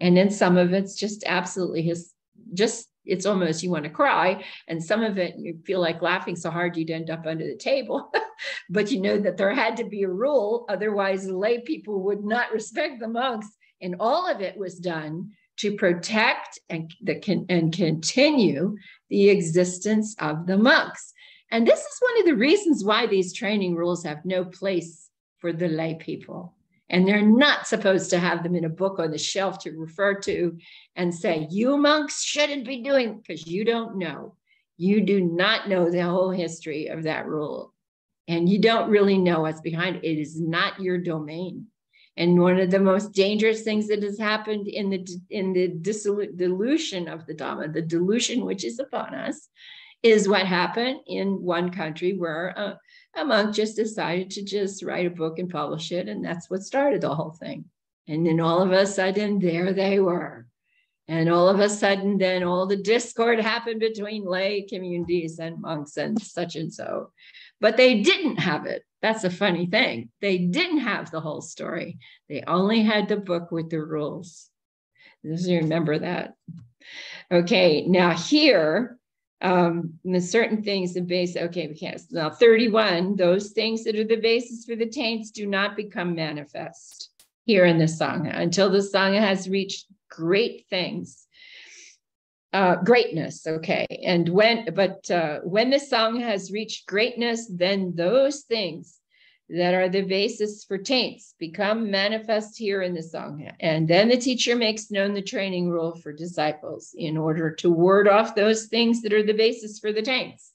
And then some of it's just absolutely his, just it's almost you want to cry and some of it you feel like laughing so hard you'd end up under the table. But you know that there had to be a rule otherwise the lay people would not respect the monks and all of it was done to protect and the can and continue the existence of the monks. And this is one of the reasons why these training rules have no place for the lay people and they're not supposed to have them in a book on the shelf to refer to and say, you monks shouldn't be doing, because you don't know. You do not know the whole history of that rule. And you don't really know what's behind it. It is not your domain. And one of the most dangerous things that has happened in the in the dilution of the Dhamma, the delusion which is upon us, is what happened in one country where uh, a monk just decided to just write a book and publish it. And that's what started the whole thing. And then all of a sudden, there they were. And all of a sudden, then all the discord happened between lay communities and monks and such and so. But they didn't have it. That's a funny thing. They didn't have the whole story. They only had the book with the rules. Just remember that. Okay, now here, um, the certain things the base okay we can't now 31 those things that are the basis for the taints do not become manifest here in the sangha until the sangha has reached great things. Uh, greatness okay and when but uh, when the sangha has reached greatness then those things that are the basis for taints become manifest here in the Sangha. And then the teacher makes known the training rule for disciples in order to ward off those things that are the basis for the taints.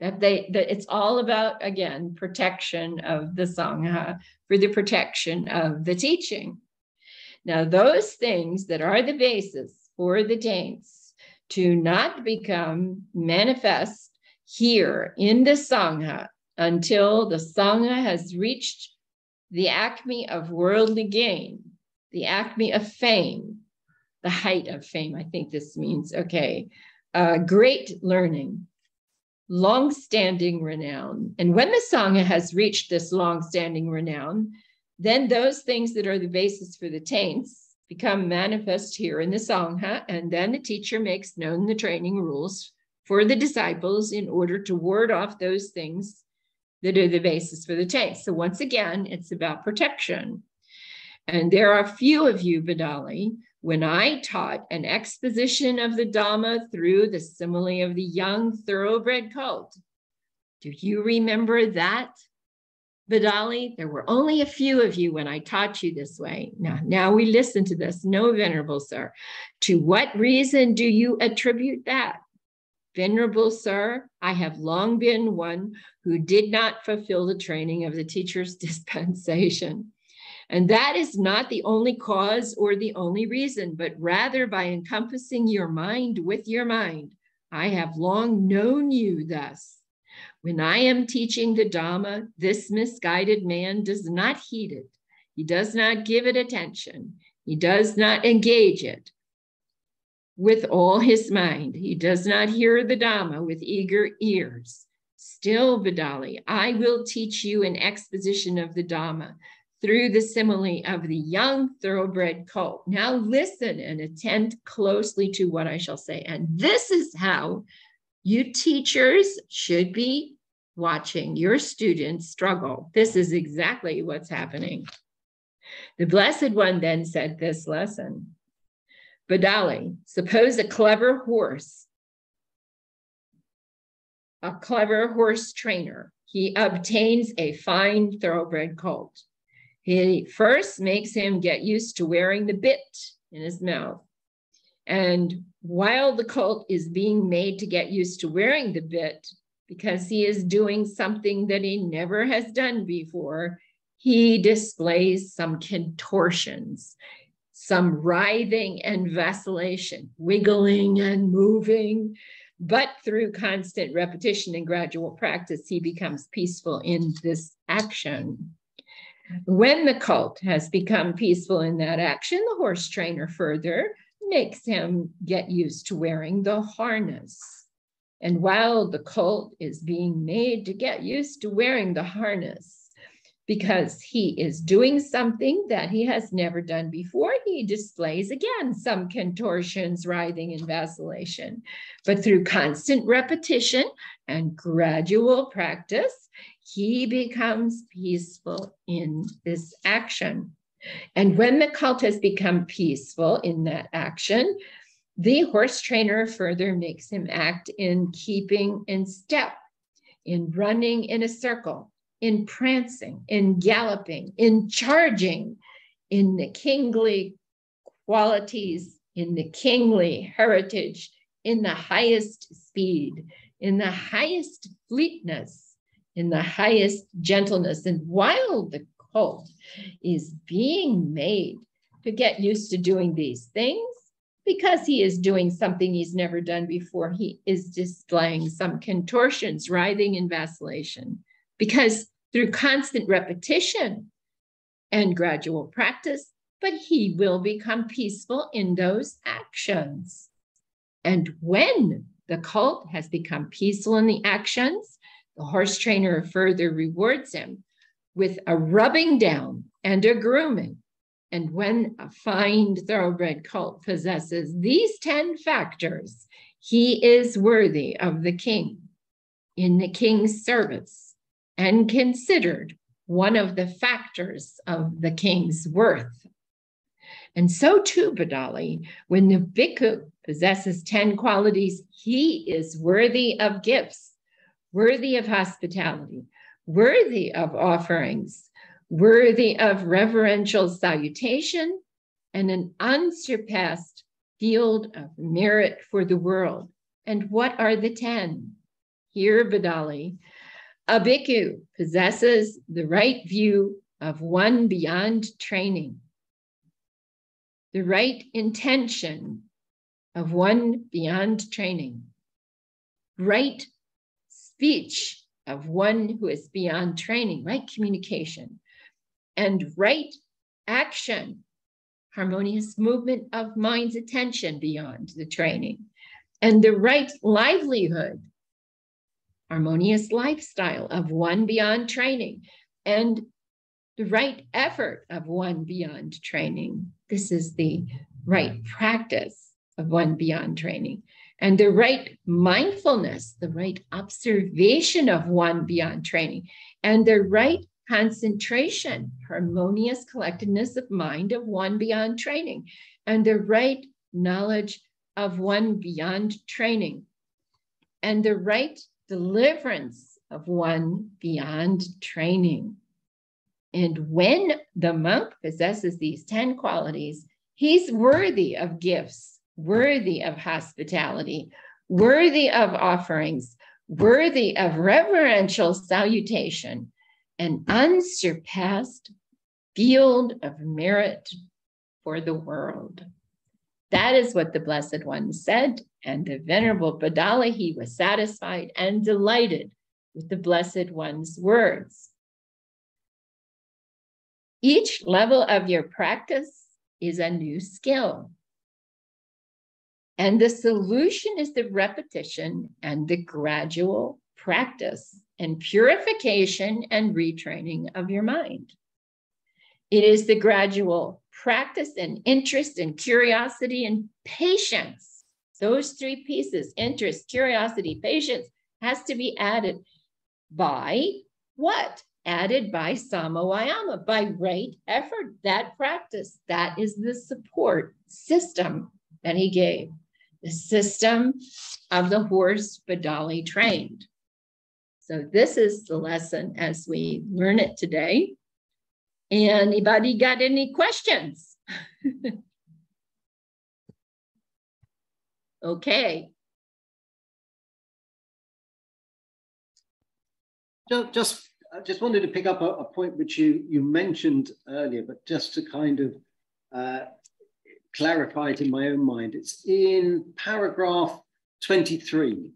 That they that it's all about again protection of the Sangha for the protection of the teaching. Now, those things that are the basis for the taints to not become manifest here in the Sangha until the Sangha has reached the acme of worldly gain, the acme of fame, the height of fame. I think this means, okay, uh, great learning, long standing renown. And when the Sangha has reached this long standing renown, then those things that are the basis for the taints become manifest here in the Sangha. And then the teacher makes known the training rules for the disciples in order to ward off those things that are the basis for the taste. So once again, it's about protection. And there are few of you, Bhaddali, when I taught an exposition of the Dhamma through the simile of the young thoroughbred colt. Do you remember that? Bhaddali, there were only a few of you when I taught you this way. Now, now we listen to this. No, Venerable Sir. To what reason do you attribute that? Venerable sir, I have long been one who did not fulfill the training of the teacher's dispensation. And that is not the only cause or the only reason, but rather by encompassing your mind with your mind. I have long known you thus. When I am teaching the Dhamma, this misguided man does not heed it. He does not give it attention. He does not engage it with all his mind. He does not hear the Dhamma with eager ears. Still, Bhaddali, I will teach you an exposition of the Dhamma through the simile of the young thoroughbred colt. Now listen and attend closely to what I shall say. And this is how you teachers should be watching your students struggle. This is exactly what's happening. The Blessed One then said this lesson Bhaddali, suppose a clever horse, a clever horse trainer, he obtains a fine thoroughbred colt. He first makes him get used to wearing the bit in his mouth. And while the colt is being made to get used to wearing the bit, because he is doing something that he never has done before, he displays some contortions, some writhing and vacillation, wiggling and moving. But through constant repetition and gradual practice, he becomes peaceful in this action. When the colt has become peaceful in that action, the horse trainer further makes him get used to wearing the harness. And while the colt is being made to get used to wearing the harness, because he is doing something that he has never done before. He displays again some contortions, writhing, and vacillation. But through constant repetition and gradual practice, he becomes peaceful in this action. And when the cult has become peaceful in that action, the horse trainer further makes him act in keeping in step, in running in a circle, in prancing, in galloping, in charging, in the kingly qualities, in the kingly heritage, in the highest speed, in the highest fleetness, in the highest gentleness. And while the colt is being made to get used to doing these things, because he is doing something he's never done before, he is displaying some contortions, writhing, and vacillation because through constant repetition and gradual practice, but he will become peaceful in those actions. And when the cult has become peaceful in the actions, the horse trainer further rewards him with a rubbing down and a grooming. And when a fine thoroughbred cult possesses these 10 factors, he is worthy of the king in the king's service and considered one of the factors of the king's worth. And so too, Bhaddali, when the bhikkhu possesses 10 qualities, he is worthy of gifts, worthy of hospitality, worthy of offerings, worthy of reverential salutation, and an unsurpassed field of merit for the world. And what are the 10? Here, Bhaddali, a bhikkhu possesses the right view of one beyond training, the right intention of one beyond training, right speech of one who is beyond training, right communication, and right action, harmonious movement of mind's attention beyond the training, and the right livelihood harmonious lifestyle of one beyond training and the right effort of one beyond training. This is the right practice of one beyond training. And the right mindfulness, the right observation of one beyond training, and the right concentration, harmonious collectedness of mind of one beyond training, and the right knowledge of one beyond training, and the right deliverance of one beyond training. And when the monk possesses these 10 qualities, he's worthy of gifts, worthy of hospitality, worthy of offerings, worthy of reverential salutation, an unsurpassed field of merit for the world. That is what the Blessed One said, and the Venerable Bhaddali was satisfied and delighted with the Blessed One's words. Each level of your practice is a new skill. And the solution is the repetition and the gradual practice and purification and retraining of your mind. It is the gradual practice and interest and curiosity and patience. Those three pieces interest, curiosity, patience has to be added by what? Added by Sammavayama, by right effort, that practice. That is the support system that he gave, the system of the horse Bhaddali trained. So, this is the lesson as we learn it today. Anybody got any questions? Okay. Just, just, I just wanted to pick up a, a, point which you, you mentioned earlier, but just to kind of uh, clarify it in my own mind. It's in paragraph 23.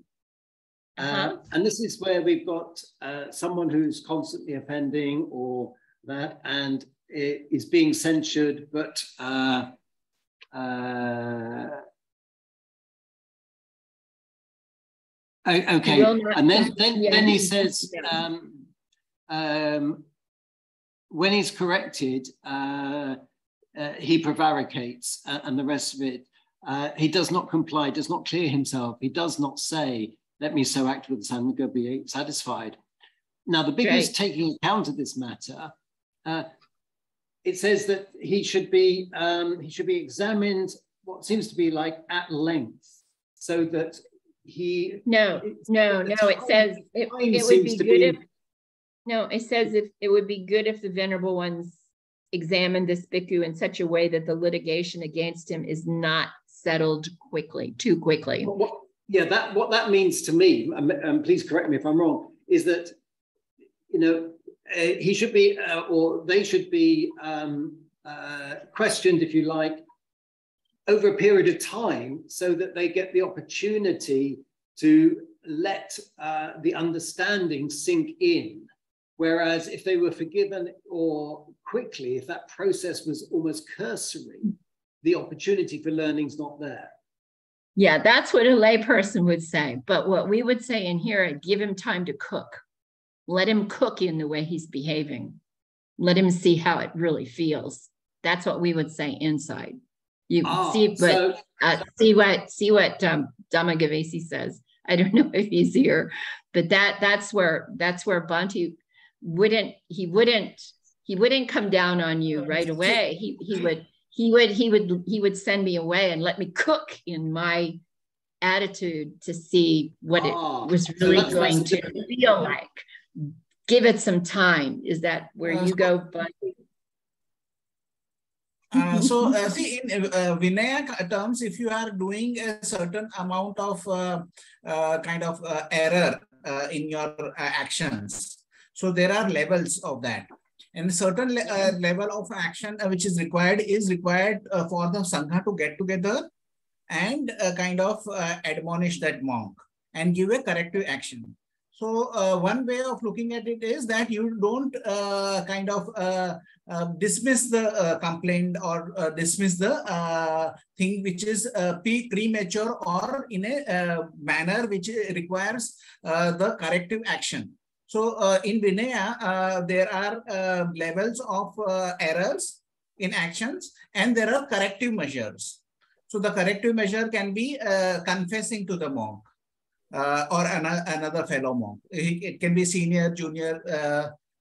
Uh, uh-huh. and this is where we've got uh, someone who's constantly offending or that and is being censured, but uh, okay. And then, then, then he says, um, um, when he's corrected, uh, uh, he prevaricates uh, and the rest of it. Uh, he does not comply, does not clear himself. He does not say, let me so act with the go be satisfied. Now, the bhikkhus taking account of this matter, uh, it says that he should be um, he should be examined what seems to be like at length, so that he no no no it says it, it would be good be, if no it says if it would be good if the venerable ones examine this bhikkhu in such a way that the litigation against him is not settled quickly, too quickly. What, yeah, that what that means to me, and, and, please correct me if I'm wrong, is that you know uh, he should be, uh, or they should be um, uh, questioned, if you like, over a period of time, so that they get the opportunity to let uh, the understanding sink in Whereas if they were forgiven or quickly, if that process was almost cursory, the opportunity for learning is not there. Yeah, that's what a layperson would say. But what we would say in here, give him time to cook. Let him cook in the way he's behaving. Let him see how it really feels. That's what we would say inside. You oh, see, but so, uh, see what see what um, Dhammagavesi says. I don't know if he's here, but that that's where that's where Bhante wouldn't he wouldn't he wouldn't come down on you right away. He he would he would he would he would send me away and let me cook in my attitude to see what it oh, was really so going to feel like. Give it some time. Is that where you go, Buddy? Uh, so uh, see in uh, Vinaya terms, if you are doing a certain amount of uh, uh, kind of uh, error in your actions, so there are levels of that. And a certain le uh, level of action which is required is required uh, for the Sangha to get together and uh, kind of uh, admonish that monk and give a corrective action. So uh, one way of looking at it is that you don't kind of dismiss the complaint or dismiss the thing which is premature or in a manner which requires the corrective action. So uh, in Vinaya, uh, there are uh, levels of uh, errors in actions and there are corrective measures. So the corrective measure can be uh, confessing to the monk uh, or an another fellow monk. It, can be senior, junior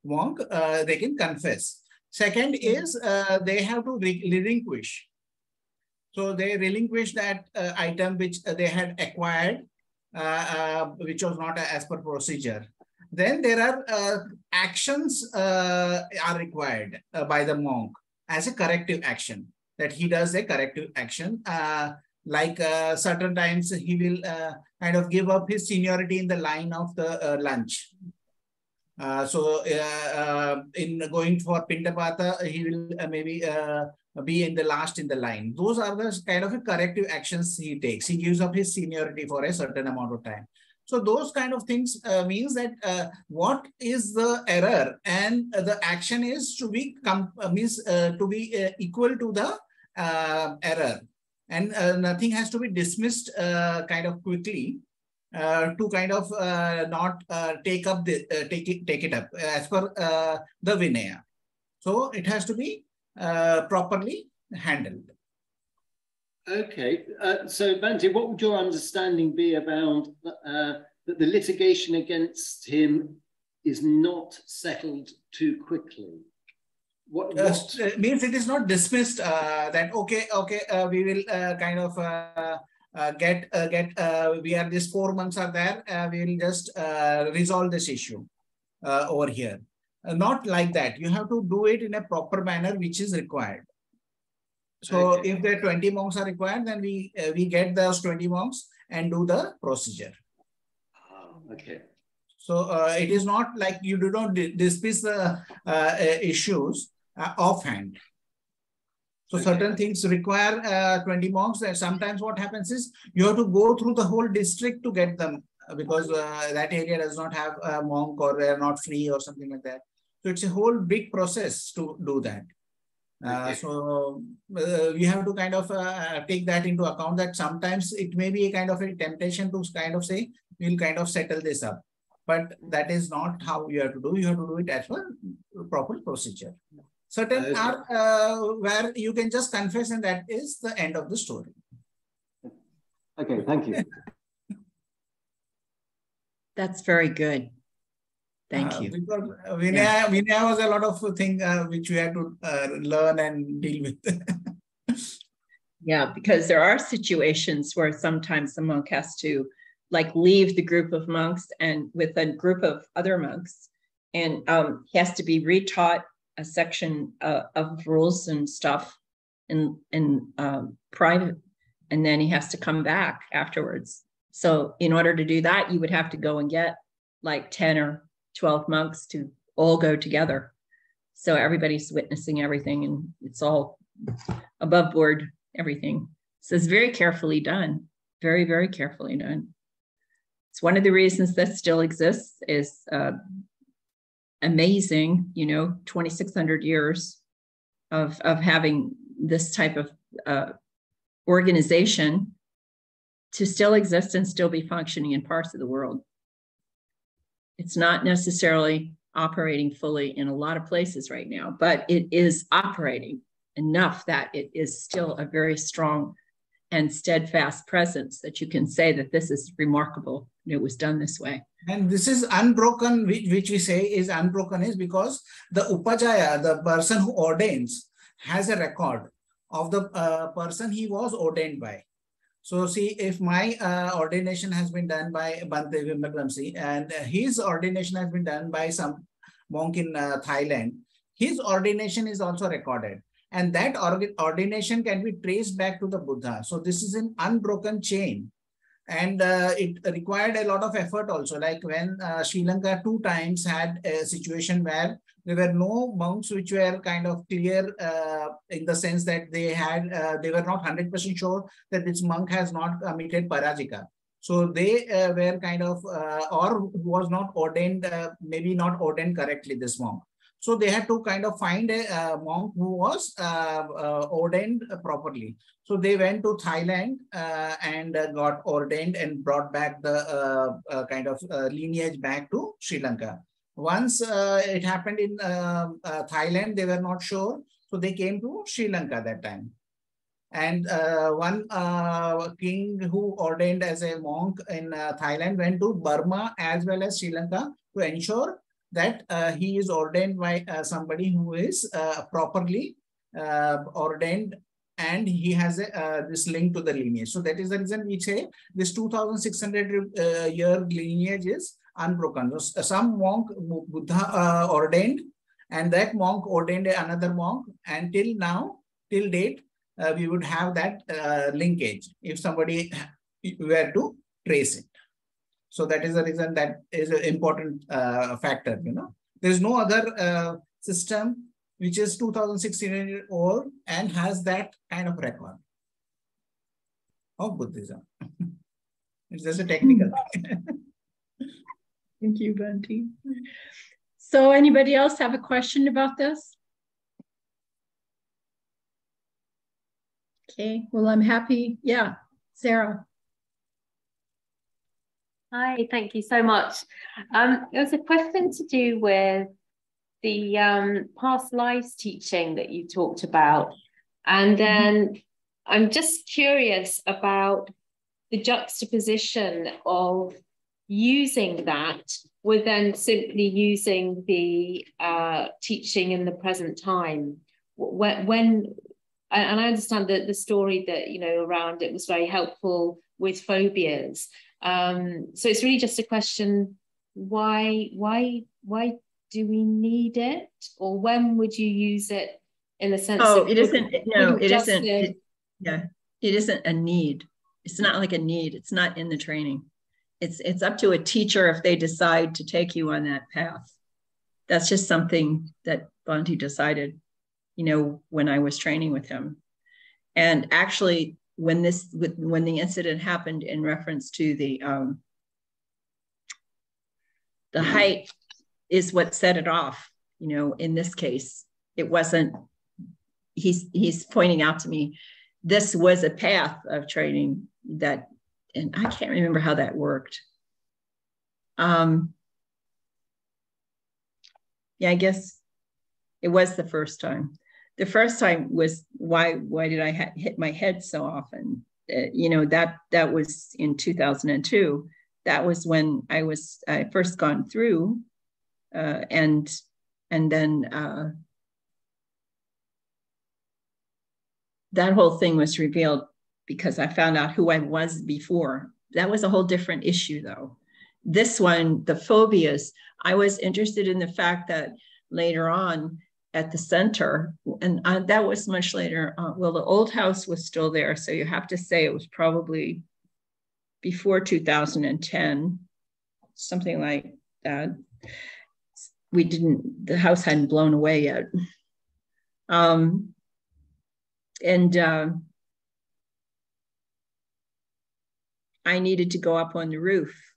monk, they can confess. Second is they have to relinquish. So they relinquish that item which they had acquired, which was not as per procedure. Then there are uh, actions uh, are required uh, by the monk as a corrective action that he does a corrective action. Uh, like uh, certain times he will uh, kind of give up his seniority in the line of the lunch. so in going for Pindapata, he will maybe be in the last in the line. Those are the kind of corrective actions he takes. He gives up his seniority for a certain amount of time. So those kind of things uh, means that uh, what is the error and the action is to be uh, means uh, to be uh, equal to the uh, error and uh, nothing has to be dismissed uh, kind of quickly uh, to kind of not take up the take it take it up as per the Vinaya. So it has to be properly handled. Okay, uh, so Bhante, what would your understanding be about uh, that the litigation against him is not settled too quickly? What, uh, what? Uh, means it is not dismissed uh, that okay, okay, uh, we will kind of get get we are these four months are there, we will just resolve this issue over here. not like that. You have to do it in a proper manner, which is required. So okay. if there 20 monks are required, then we uh, we get those 20 monks and do the procedure. Oh, okay. So uh, it is not like you do not dismiss the uh, uh, issues uh, offhand. So certain things require uh, 20 monks. And sometimes what happens is you have to go through the whole district to get them because that area does not have a monk or they're not free or something like that. So it's a whole big process to do that. Uh, so uh, we have to kind of uh, take that into account that sometimes it may be a kind of a temptation to kind of say we'll kind of settle this up but that is not how you have to do you have to do it as well proper procedure certain okay. are uh, where you can just confess and that is the end of the story okay thank you that's very good Thank uh, you. Because Vinaya, yeah. Vinaya was a lot of thing uh, which we had to uh, learn and deal with. yeah, because there are situations where sometimes the monk has to like leave the group of monks and with a group of other monks, and um, he has to be retaught a section uh, of rules and stuff in in um, private, and then he has to come back afterwards. So in order to do that, you would have to go and get like 10 or 12 monks to all go together. So everybody's witnessing everything and it's all above board, everything. So it's very carefully done, very, very carefully done. It's one of the reasons that still exists is uh, amazing, you know, 2,600 years of, of having this type of uh, organization to still exist and still be functioning in parts of the world. It's not necessarily operating fully in a lot of places right now, but it is operating enough that it is still a very strong and steadfast presence that you can say that this is remarkable and it was done this way. And this is unbroken, which, we say is unbroken, is because the upajjhaya the person who ordains, has a record of the uh, person he was ordained by. So see, if my uh, ordination has been done by Vimalaramsi and his ordination has been done by some monk in uh, Thailand, his ordination is also recorded. And that ordination can be traced back to the Buddha. So this is an unbroken chain. And uh, it required a lot of effort also. Like when uh, Sri Lanka two times had a situation where there were no monks which were kind of clear uh, in the sense that they had uh, they were not 100% sure that this monk has not committed parajika so they uh, were kind of uh, or was not ordained uh, maybe not ordained correctly this monk so they had to kind of find a uh, monk who was ordained properly so they went to thailand and got ordained and brought back the kind of lineage back to sri lanka once uh, it happened in uh, uh, Thailand, they were not sure. So they came to Sri Lanka that time. And uh, one uh, king who ordained as a monk in uh, Thailand went to Burma as well as Sri Lanka to ensure that uh, he is ordained by uh, somebody who is uh, properly ordained and he has a, this link to the lineage. So that is the reason we say this 2600 year lineage is unbroken. So Some monk Buddha uh, ordained, and that monk ordained another monk, and till now, till date, uh, we would have that uh, linkage if somebody were to trace it. So that is the reason that is an important uh, factor. You know, there is no other uh, system which is 2016 or and has that kind of record of Buddhism. it's just a technical. Thank you, Bhante. So anybody else have a question about this? Okay, well, I'm happy. Yeah, Sarah. Hi, thank you so much. Um, it was a question to do with the um, past lives teaching that you talked about. And mm-hmm. then I'm just curious about the juxtaposition of using that with then simply using the uh, teaching in the present time. When, when and I understand that the story that you know around it was very helpful with phobias. Um, so it's really just a question: why, why, why do we need it, or when would you use it in the sense Oh, it isn't, no, it isn't, it- yeah, it isn't a need. It's not like a need. It's not in the training. It's, it's up to a teacher if they decide to take you on that path. That's just something that Bhante decided, you know, when I was training with him. And actually, when this, when the incident happened in reference to the, um, the height is what set it off, you know, in this case. It wasn't, he's, he's pointing out to me, this was a path of training that, and I can't remember how that worked. Um, yeah, I guess it was the first time. The first time was why why did I ha- hit my head so often? Uh, you know that that was in 2002. That was when I was I first gone through, uh, and and then uh, that whole thing was revealed because I found out who I was before. That was a whole different issue, though. This one, the phobias, I was interested in the fact that later on at the center, and uh, that was much later. Uh, well, the old house was still there, so you have to say it was probably before 2010, something like that. We didn't, the house hadn't blown away yet. Um, and uh, I needed to go up on the roof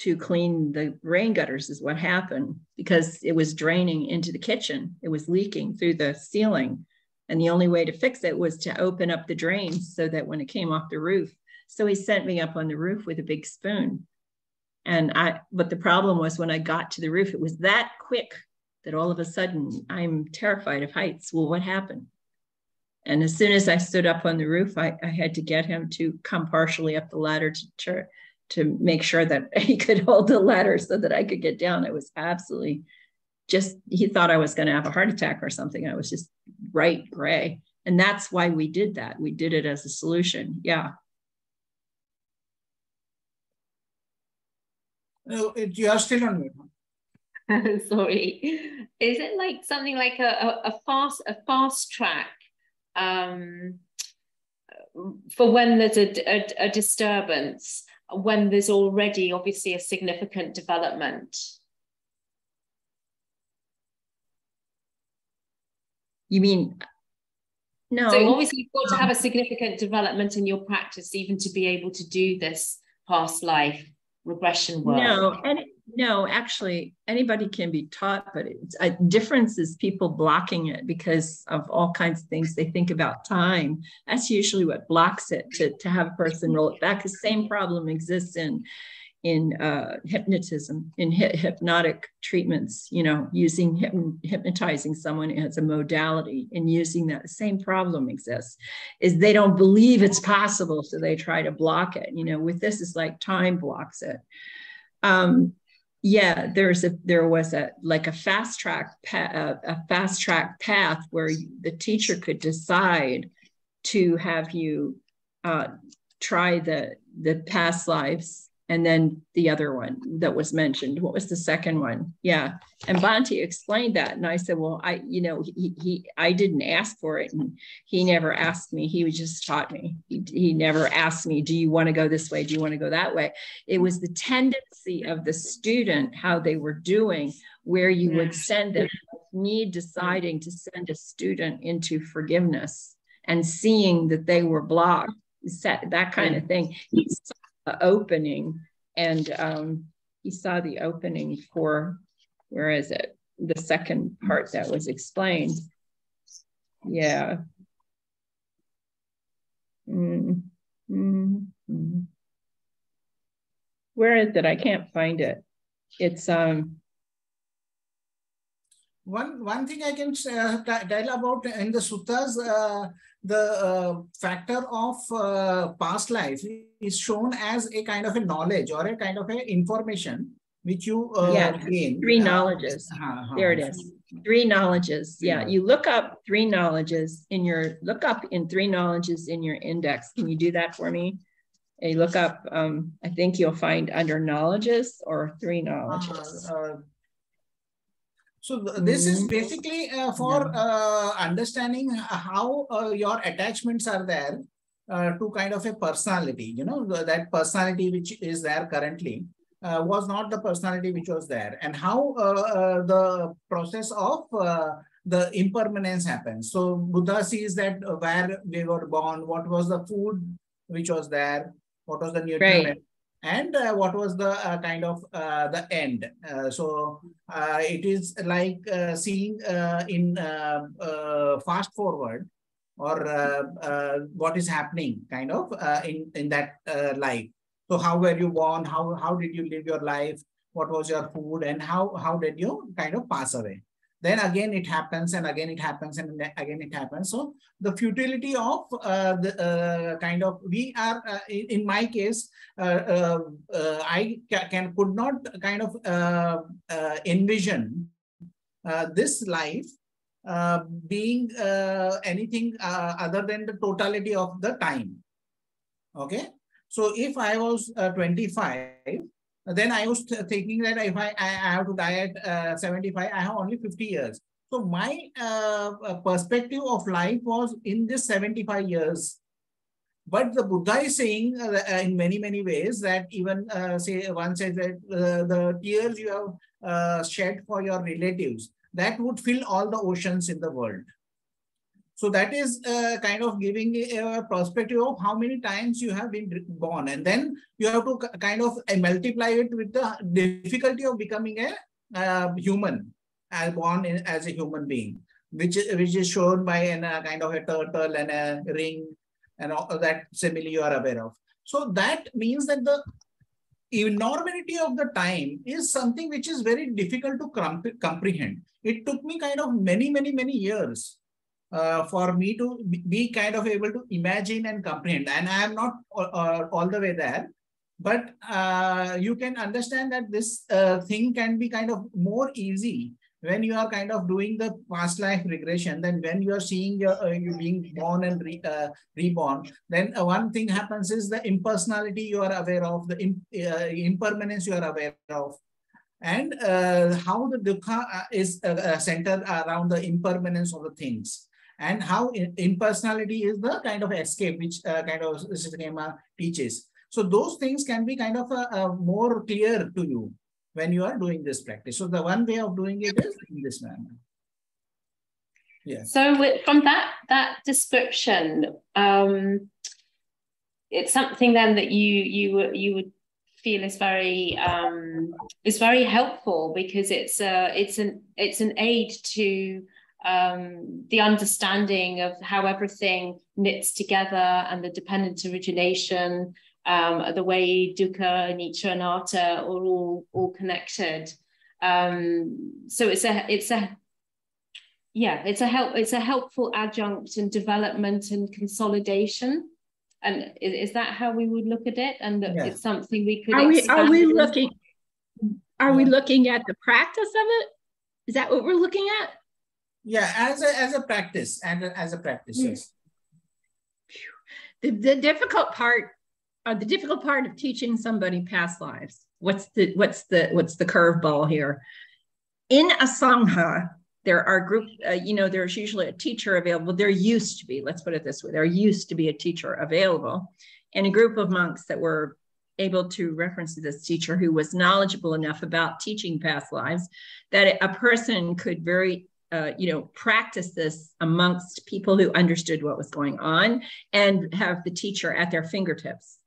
to clean the rain gutters is what happened because it was draining into the kitchen. It was leaking through the ceiling. And the only way to fix it was to open up the drains so that when it came off the roof. So he sent me up on the roof with a big spoon. And I, but the problem was when I got to the roof, it was that quick that all of a sudden I'm terrified of heights. Well, what happened? And as soon as I stood up on the roof, I, I had to get him to come partially up the ladder to, to, to make sure that he could hold the ladder so that I could get down. It was absolutely just, he thought I was going to have a heart attack or something. I was just bright gray. And that's why we did that. We did it as a solution. Yeah. No, it- you are still on mute. Sorry. Is it like something like a, a, a fast a fast track um, for when there's a, a, a disturbance, when there's already obviously a significant development? You mean, no. So obviously you've got to have a significant development in your practice even to be able to do this past life regression work. No, and no, actually, anybody can be taught, but it's a difference is people blocking it because of all kinds of things they think about time. That's usually what blocks it to, to have a person roll it back. The same problem exists in in uh, hypnotism, in hy- hypnotic treatments. You know, using hypn- hypnotizing someone as a modality and using that same problem exists. Is they don't believe it's possible, so they try to block it. You know, with this, it's like time blocks it. Um, yeah there's a there was a like a fast track pa- uh, a fast track path where the teacher could decide to have you uh, try the the past lives and then the other one that was mentioned what was the second one? Yeah. And Bhante explained that and i said well i you know he, he i didn't ask for it and he never asked me. He was just taught me. He, he never asked me do you want to go this way? Do you want to go that way? It was the tendency of the student how they were doing where you would send them me deciding to send a student into forgiveness and seeing that they were blocked set that kind of thing. He saw the opening and um, he saw the opening for where is it? The second part that was explained. Yeah. Mm. where is it? I can't find it. It's um One one thing I can uh, tell about in the suttas, uh, the uh, factor of uh, past life is shown as a kind of a knowledge or a kind of a information which you uh, Yeah, gain. three Uh, knowledges. uh-huh. There it is. Three knowledges. Yeah, you look up three knowledges in your look up in three knowledges in your index. Can you do that for me? And you look up. Um, I think you'll find under knowledges or three knowledges. Uh, uh, So this is mm-hmm. basically uh, for uh, understanding how uh, your attachments are there uh, to kind of a personality. You know that personality which is there currently uh, was not the personality which was there, and how uh, the process of the impermanence happens. So Buddha sees that where we were born, what was the food which was there, what was the nutriment. Right and uh, what was the uh, kind of uh, the end. Uh, so uh, it is like uh, seeing in fast forward or what is happening kind of in, in that life. So how were you born? How, how did you live your life? What was your food? And how, how did you kind of pass away? Then again it happens and again it happens and again it happens. So the futility of uh, the uh, kind of we are uh, in, in, my case uh, uh, uh, i can could not kind of envision this life being anything other than the totality of the time. Okay? So if i was 25 then I was thinking that if I, I have to die at uh, 75, I have only 50 years. So my uh, uh perspective of life was in this 75 years. But the Buddha is saying uh, uh, in many, many ways that even say one says that the tears you have shed for your relatives, that would fill all the oceans in the world. So that is uh, kind of giving a perspective of how many times you have been born. And then you have to kind of uh, multiply it with the difficulty of becoming a uh, human, as born in, as a human being, which, which is shown by a uh, kind of a turtle and a ring and all that simile you are aware of. So that means that the enormity of the time is something which is very difficult to comprehend. It took me kind of many, many, many years uh, for me to be kind of able to imagine and comprehend. And I am not uh, all the way there, but uh, you can understand that this uh, thing can be kind of more easy when you are kind of doing the past life regression than when you are seeing your, uh, you being born and re, uh, reborn. Then one thing happens is the impersonality you are aware of, the impermanence you are aware of, and uh, how the dukkha is uh, centered around the impermanence of the things and how impersonality is the kind of escape which uh, kind of Sistema teaches. So those things can be kind of a, a more clear to you when you are doing this practice. So the one way of doing it is in this manner. Yeah. So from that that description, um, it's something then that you you you would feel is very um, is very helpful because it's a it's an it's an aid to um, the understanding of how everything knits together and the dependent origination, um, the way dukkha, and anatta are all all connected. Um, so it's a it's a yeah it's a help it's a helpful adjunct in development and consolidation. And is, is that how we would look at it? And yeah. it's something we could. Are we are we looking? Are we looking at the practice of it? Is that what we're looking at? Yeah, as a as a practice and as a practice, yes. The, the difficult part, uh, the difficult part of teaching somebody past lives. What's the what's the what's the curveball here? In a sangha, there are group. Uh, you know, there's usually a teacher available. There used to be. Let's put it this way: there used to be a teacher available, and a group of monks that were able to reference this teacher who was knowledgeable enough about teaching past lives that a person could very uh, you know, practice this amongst people who understood what was going on and have the teacher at their fingertips.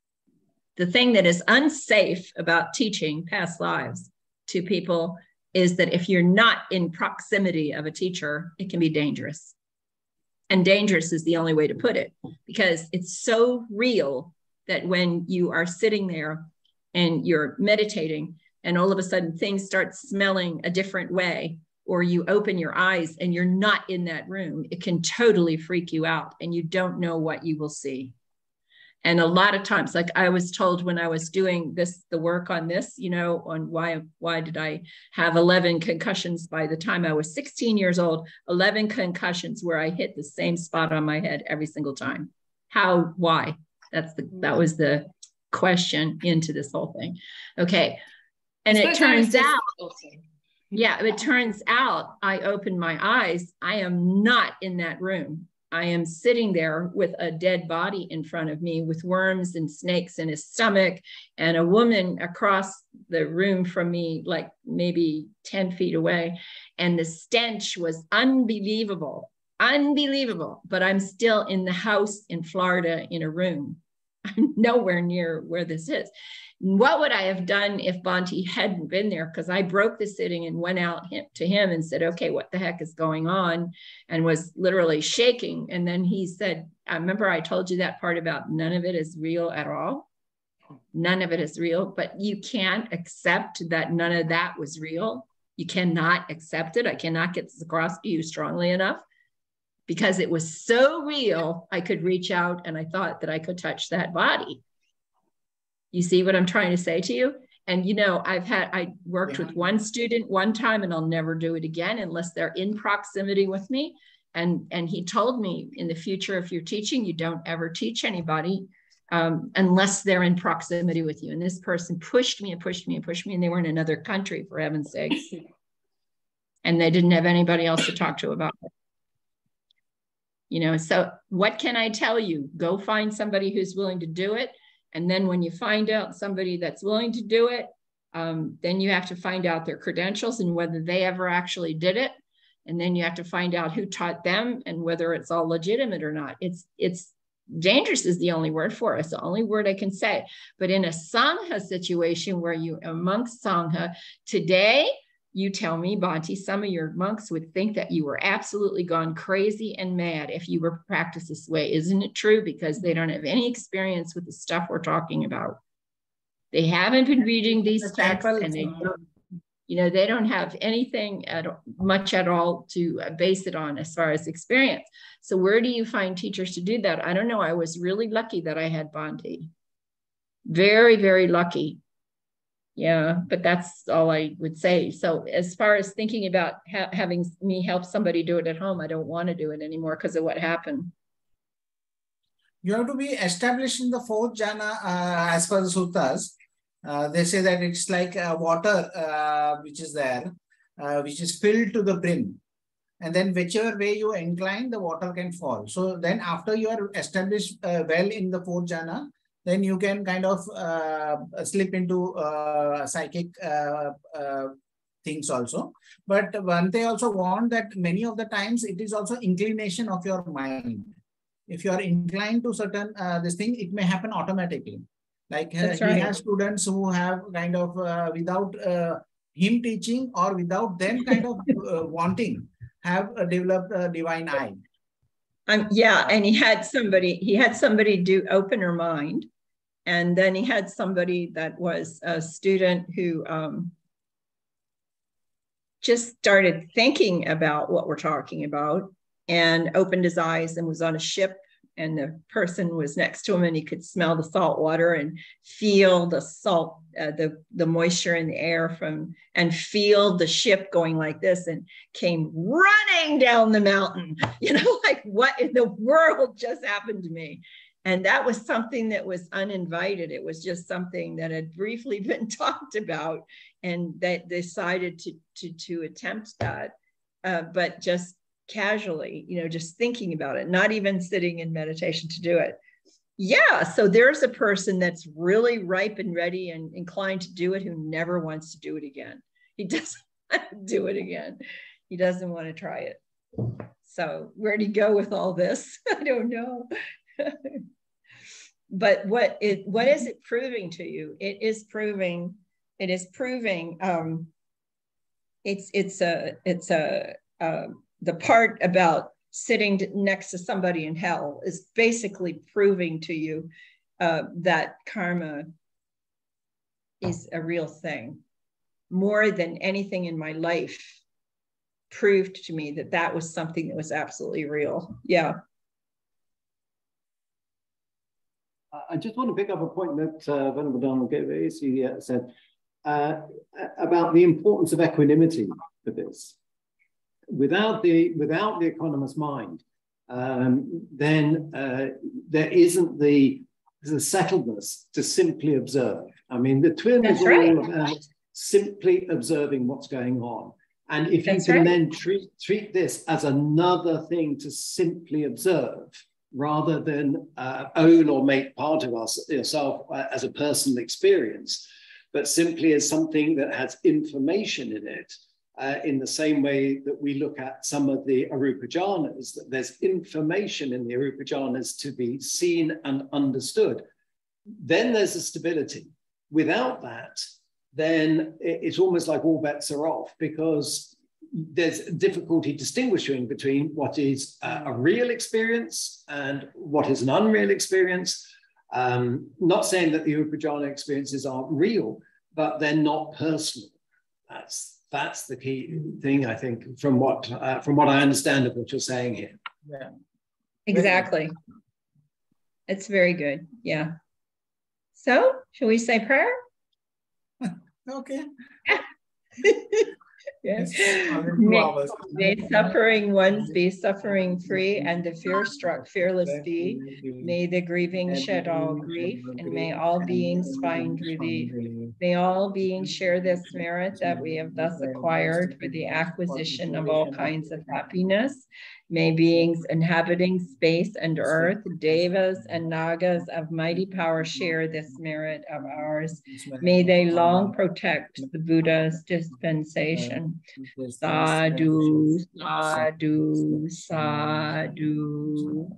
The thing that is unsafe about teaching past lives to people is that if you're not in proximity of a teacher, it can be dangerous. And dangerous is the only way to put it because it's so real that when you are sitting there and you're meditating and all of a sudden things start smelling a different way or you open your eyes and you're not in that room, it can totally freak you out and you don't know what you will see. And a lot of times, like I was told when I was doing this, the work on this, you know, on why why did I have 11 concussions by the time I was 16 years old, 11 concussions where I hit the same spot on my head every single time. How, why? That's the that was the question into this whole thing. Okay. And it turns out Yeah, it turns out I opened my eyes. I am not in that room. I am sitting there with a dead body in front of me with worms and snakes in his stomach, and a woman across the room from me, like maybe 10 feet away. And the stench was unbelievable, unbelievable. But I'm still in the house in Florida in a room. I'm nowhere near where this is. What would I have done if Bhante hadn't been there? Because I broke the sitting and went out to him and said, okay, what the heck is going on? And was literally shaking. And then he said, I remember I told you that part about none of it is real at all. None of it is real, but you can't accept that none of that was real. You cannot accept it. I cannot get this across to you strongly enough because it was so real, I could reach out and I thought that I could touch that body. You see what I'm trying to say to you? And you know, I've had I worked yeah. with one student one time and I'll never do it again unless they're in proximity with me. And and he told me in the future, if you're teaching, you don't ever teach anybody um, unless they're in proximity with you. And this person pushed me and pushed me and pushed me, and they were in another country for heaven's sakes. and they didn't have anybody else to talk to about it you know so what can i tell you go find somebody who's willing to do it and then when you find out somebody that's willing to do it um, then you have to find out their credentials and whether they ever actually did it and then you have to find out who taught them and whether it's all legitimate or not it's it's dangerous is the only word for it. It's the only word I can say. But in a Sangha situation where you amongst Sangha, today you tell me, Bhante, some of your monks would think that you were absolutely gone crazy and mad if you were practiced this way. Isn't it true? Because they don't have any experience with the stuff we're talking about. They haven't been reading these texts and they don't, you know, they don't have anything at much at all to base it on as far as experience. So where do you find teachers to do that? I don't know. I was really lucky that I had Bhante. Very, very lucky yeah but that's all i would say. So as far as thinking about ha- having me help somebody do it at home i don't want to do it anymore because of what happened. You have to be established in the fourth jhana uh, as per the suttas uh, they say that it's like uh, water which is there uh, which is filled to the brim. And then whichever way you incline the water can fall. So then after you are established uh, well in the fourth jhana then you can kind of uh, slip into uh, psychic uh, uh, things also. But one they also want that many of the times it is also inclination of your mind. If you are inclined to certain uh, this thing, it may happen automatically. Like uh, he has students who have kind of without him teaching or without them kind of wanting have developed a divine eye. Um, yeah, and he had somebody, he had somebody do open her mind and then he had somebody that was a student who um, just started thinking about what we're talking about and opened his eyes and was on a ship. And the person was next to him and he could smell the salt water and feel the salt uh, the the moisture in the air from and feel the ship going like this and came running down the mountain. You know like what in the world just happened to me and that was something that was uninvited. It was just something that had briefly been talked about and that decided to, to, to attempt that, uh, but just casually, you know, just thinking about it, not even sitting in meditation to do it. Yeah, so there's a person that's really ripe and ready and inclined to do it who never wants to do it again. He doesn't do it again. He doesn't want to try it. So where'd he go with all this? I don't know. but what it what is it proving to you? It is proving it is proving um, it's it's a it's a uh, the part about sitting next to somebody in hell is basically proving to you uh, that karma is a real thing. More than anything in my life proved to me that that was something that was absolutely real. Yeah I just want to pick up a point that uh, Venerable Dhammagavesi uh, said uh, about the importance of equanimity for this. Without the without the equanimous mind, um, then uh, there isn't the the settledness to simply observe. I mean, the That's is all right. about simply observing what's going on. And if That's you can right. then treat, treat this as another thing to simply observe, rather than uh, own or make part of us yourself uh, as a personal experience, but simply as something that has information in it, uh, in the same way that we look at some of the Arupa jhanas, that there's information in the Arupa jhanas to be seen and understood. Then there's a stability. Without that, then it's almost like all bets are off because there's difficulty distinguishing between what is a real experience and what is an unreal experience. Um, not saying that the Arupa jhana experiences aren't real, but they're not personal. That's that's the key thing I think from what uh, from what I understand of what you're saying here. Yeah, exactly. It's very good. Yeah. So, shall we say prayer? okay. Yes. May, may suffering ones be suffering free, and the fear struck fearless be. May the grieving shed all grief, and may all beings find relief. May all beings share this merit that we have thus acquired for the acquisition of all kinds of happiness. May beings inhabiting space and earth, devas and nagas of mighty power share this merit of ours. May they long protect the Buddha's dispensation. Sadhu, sadhu, sadhu.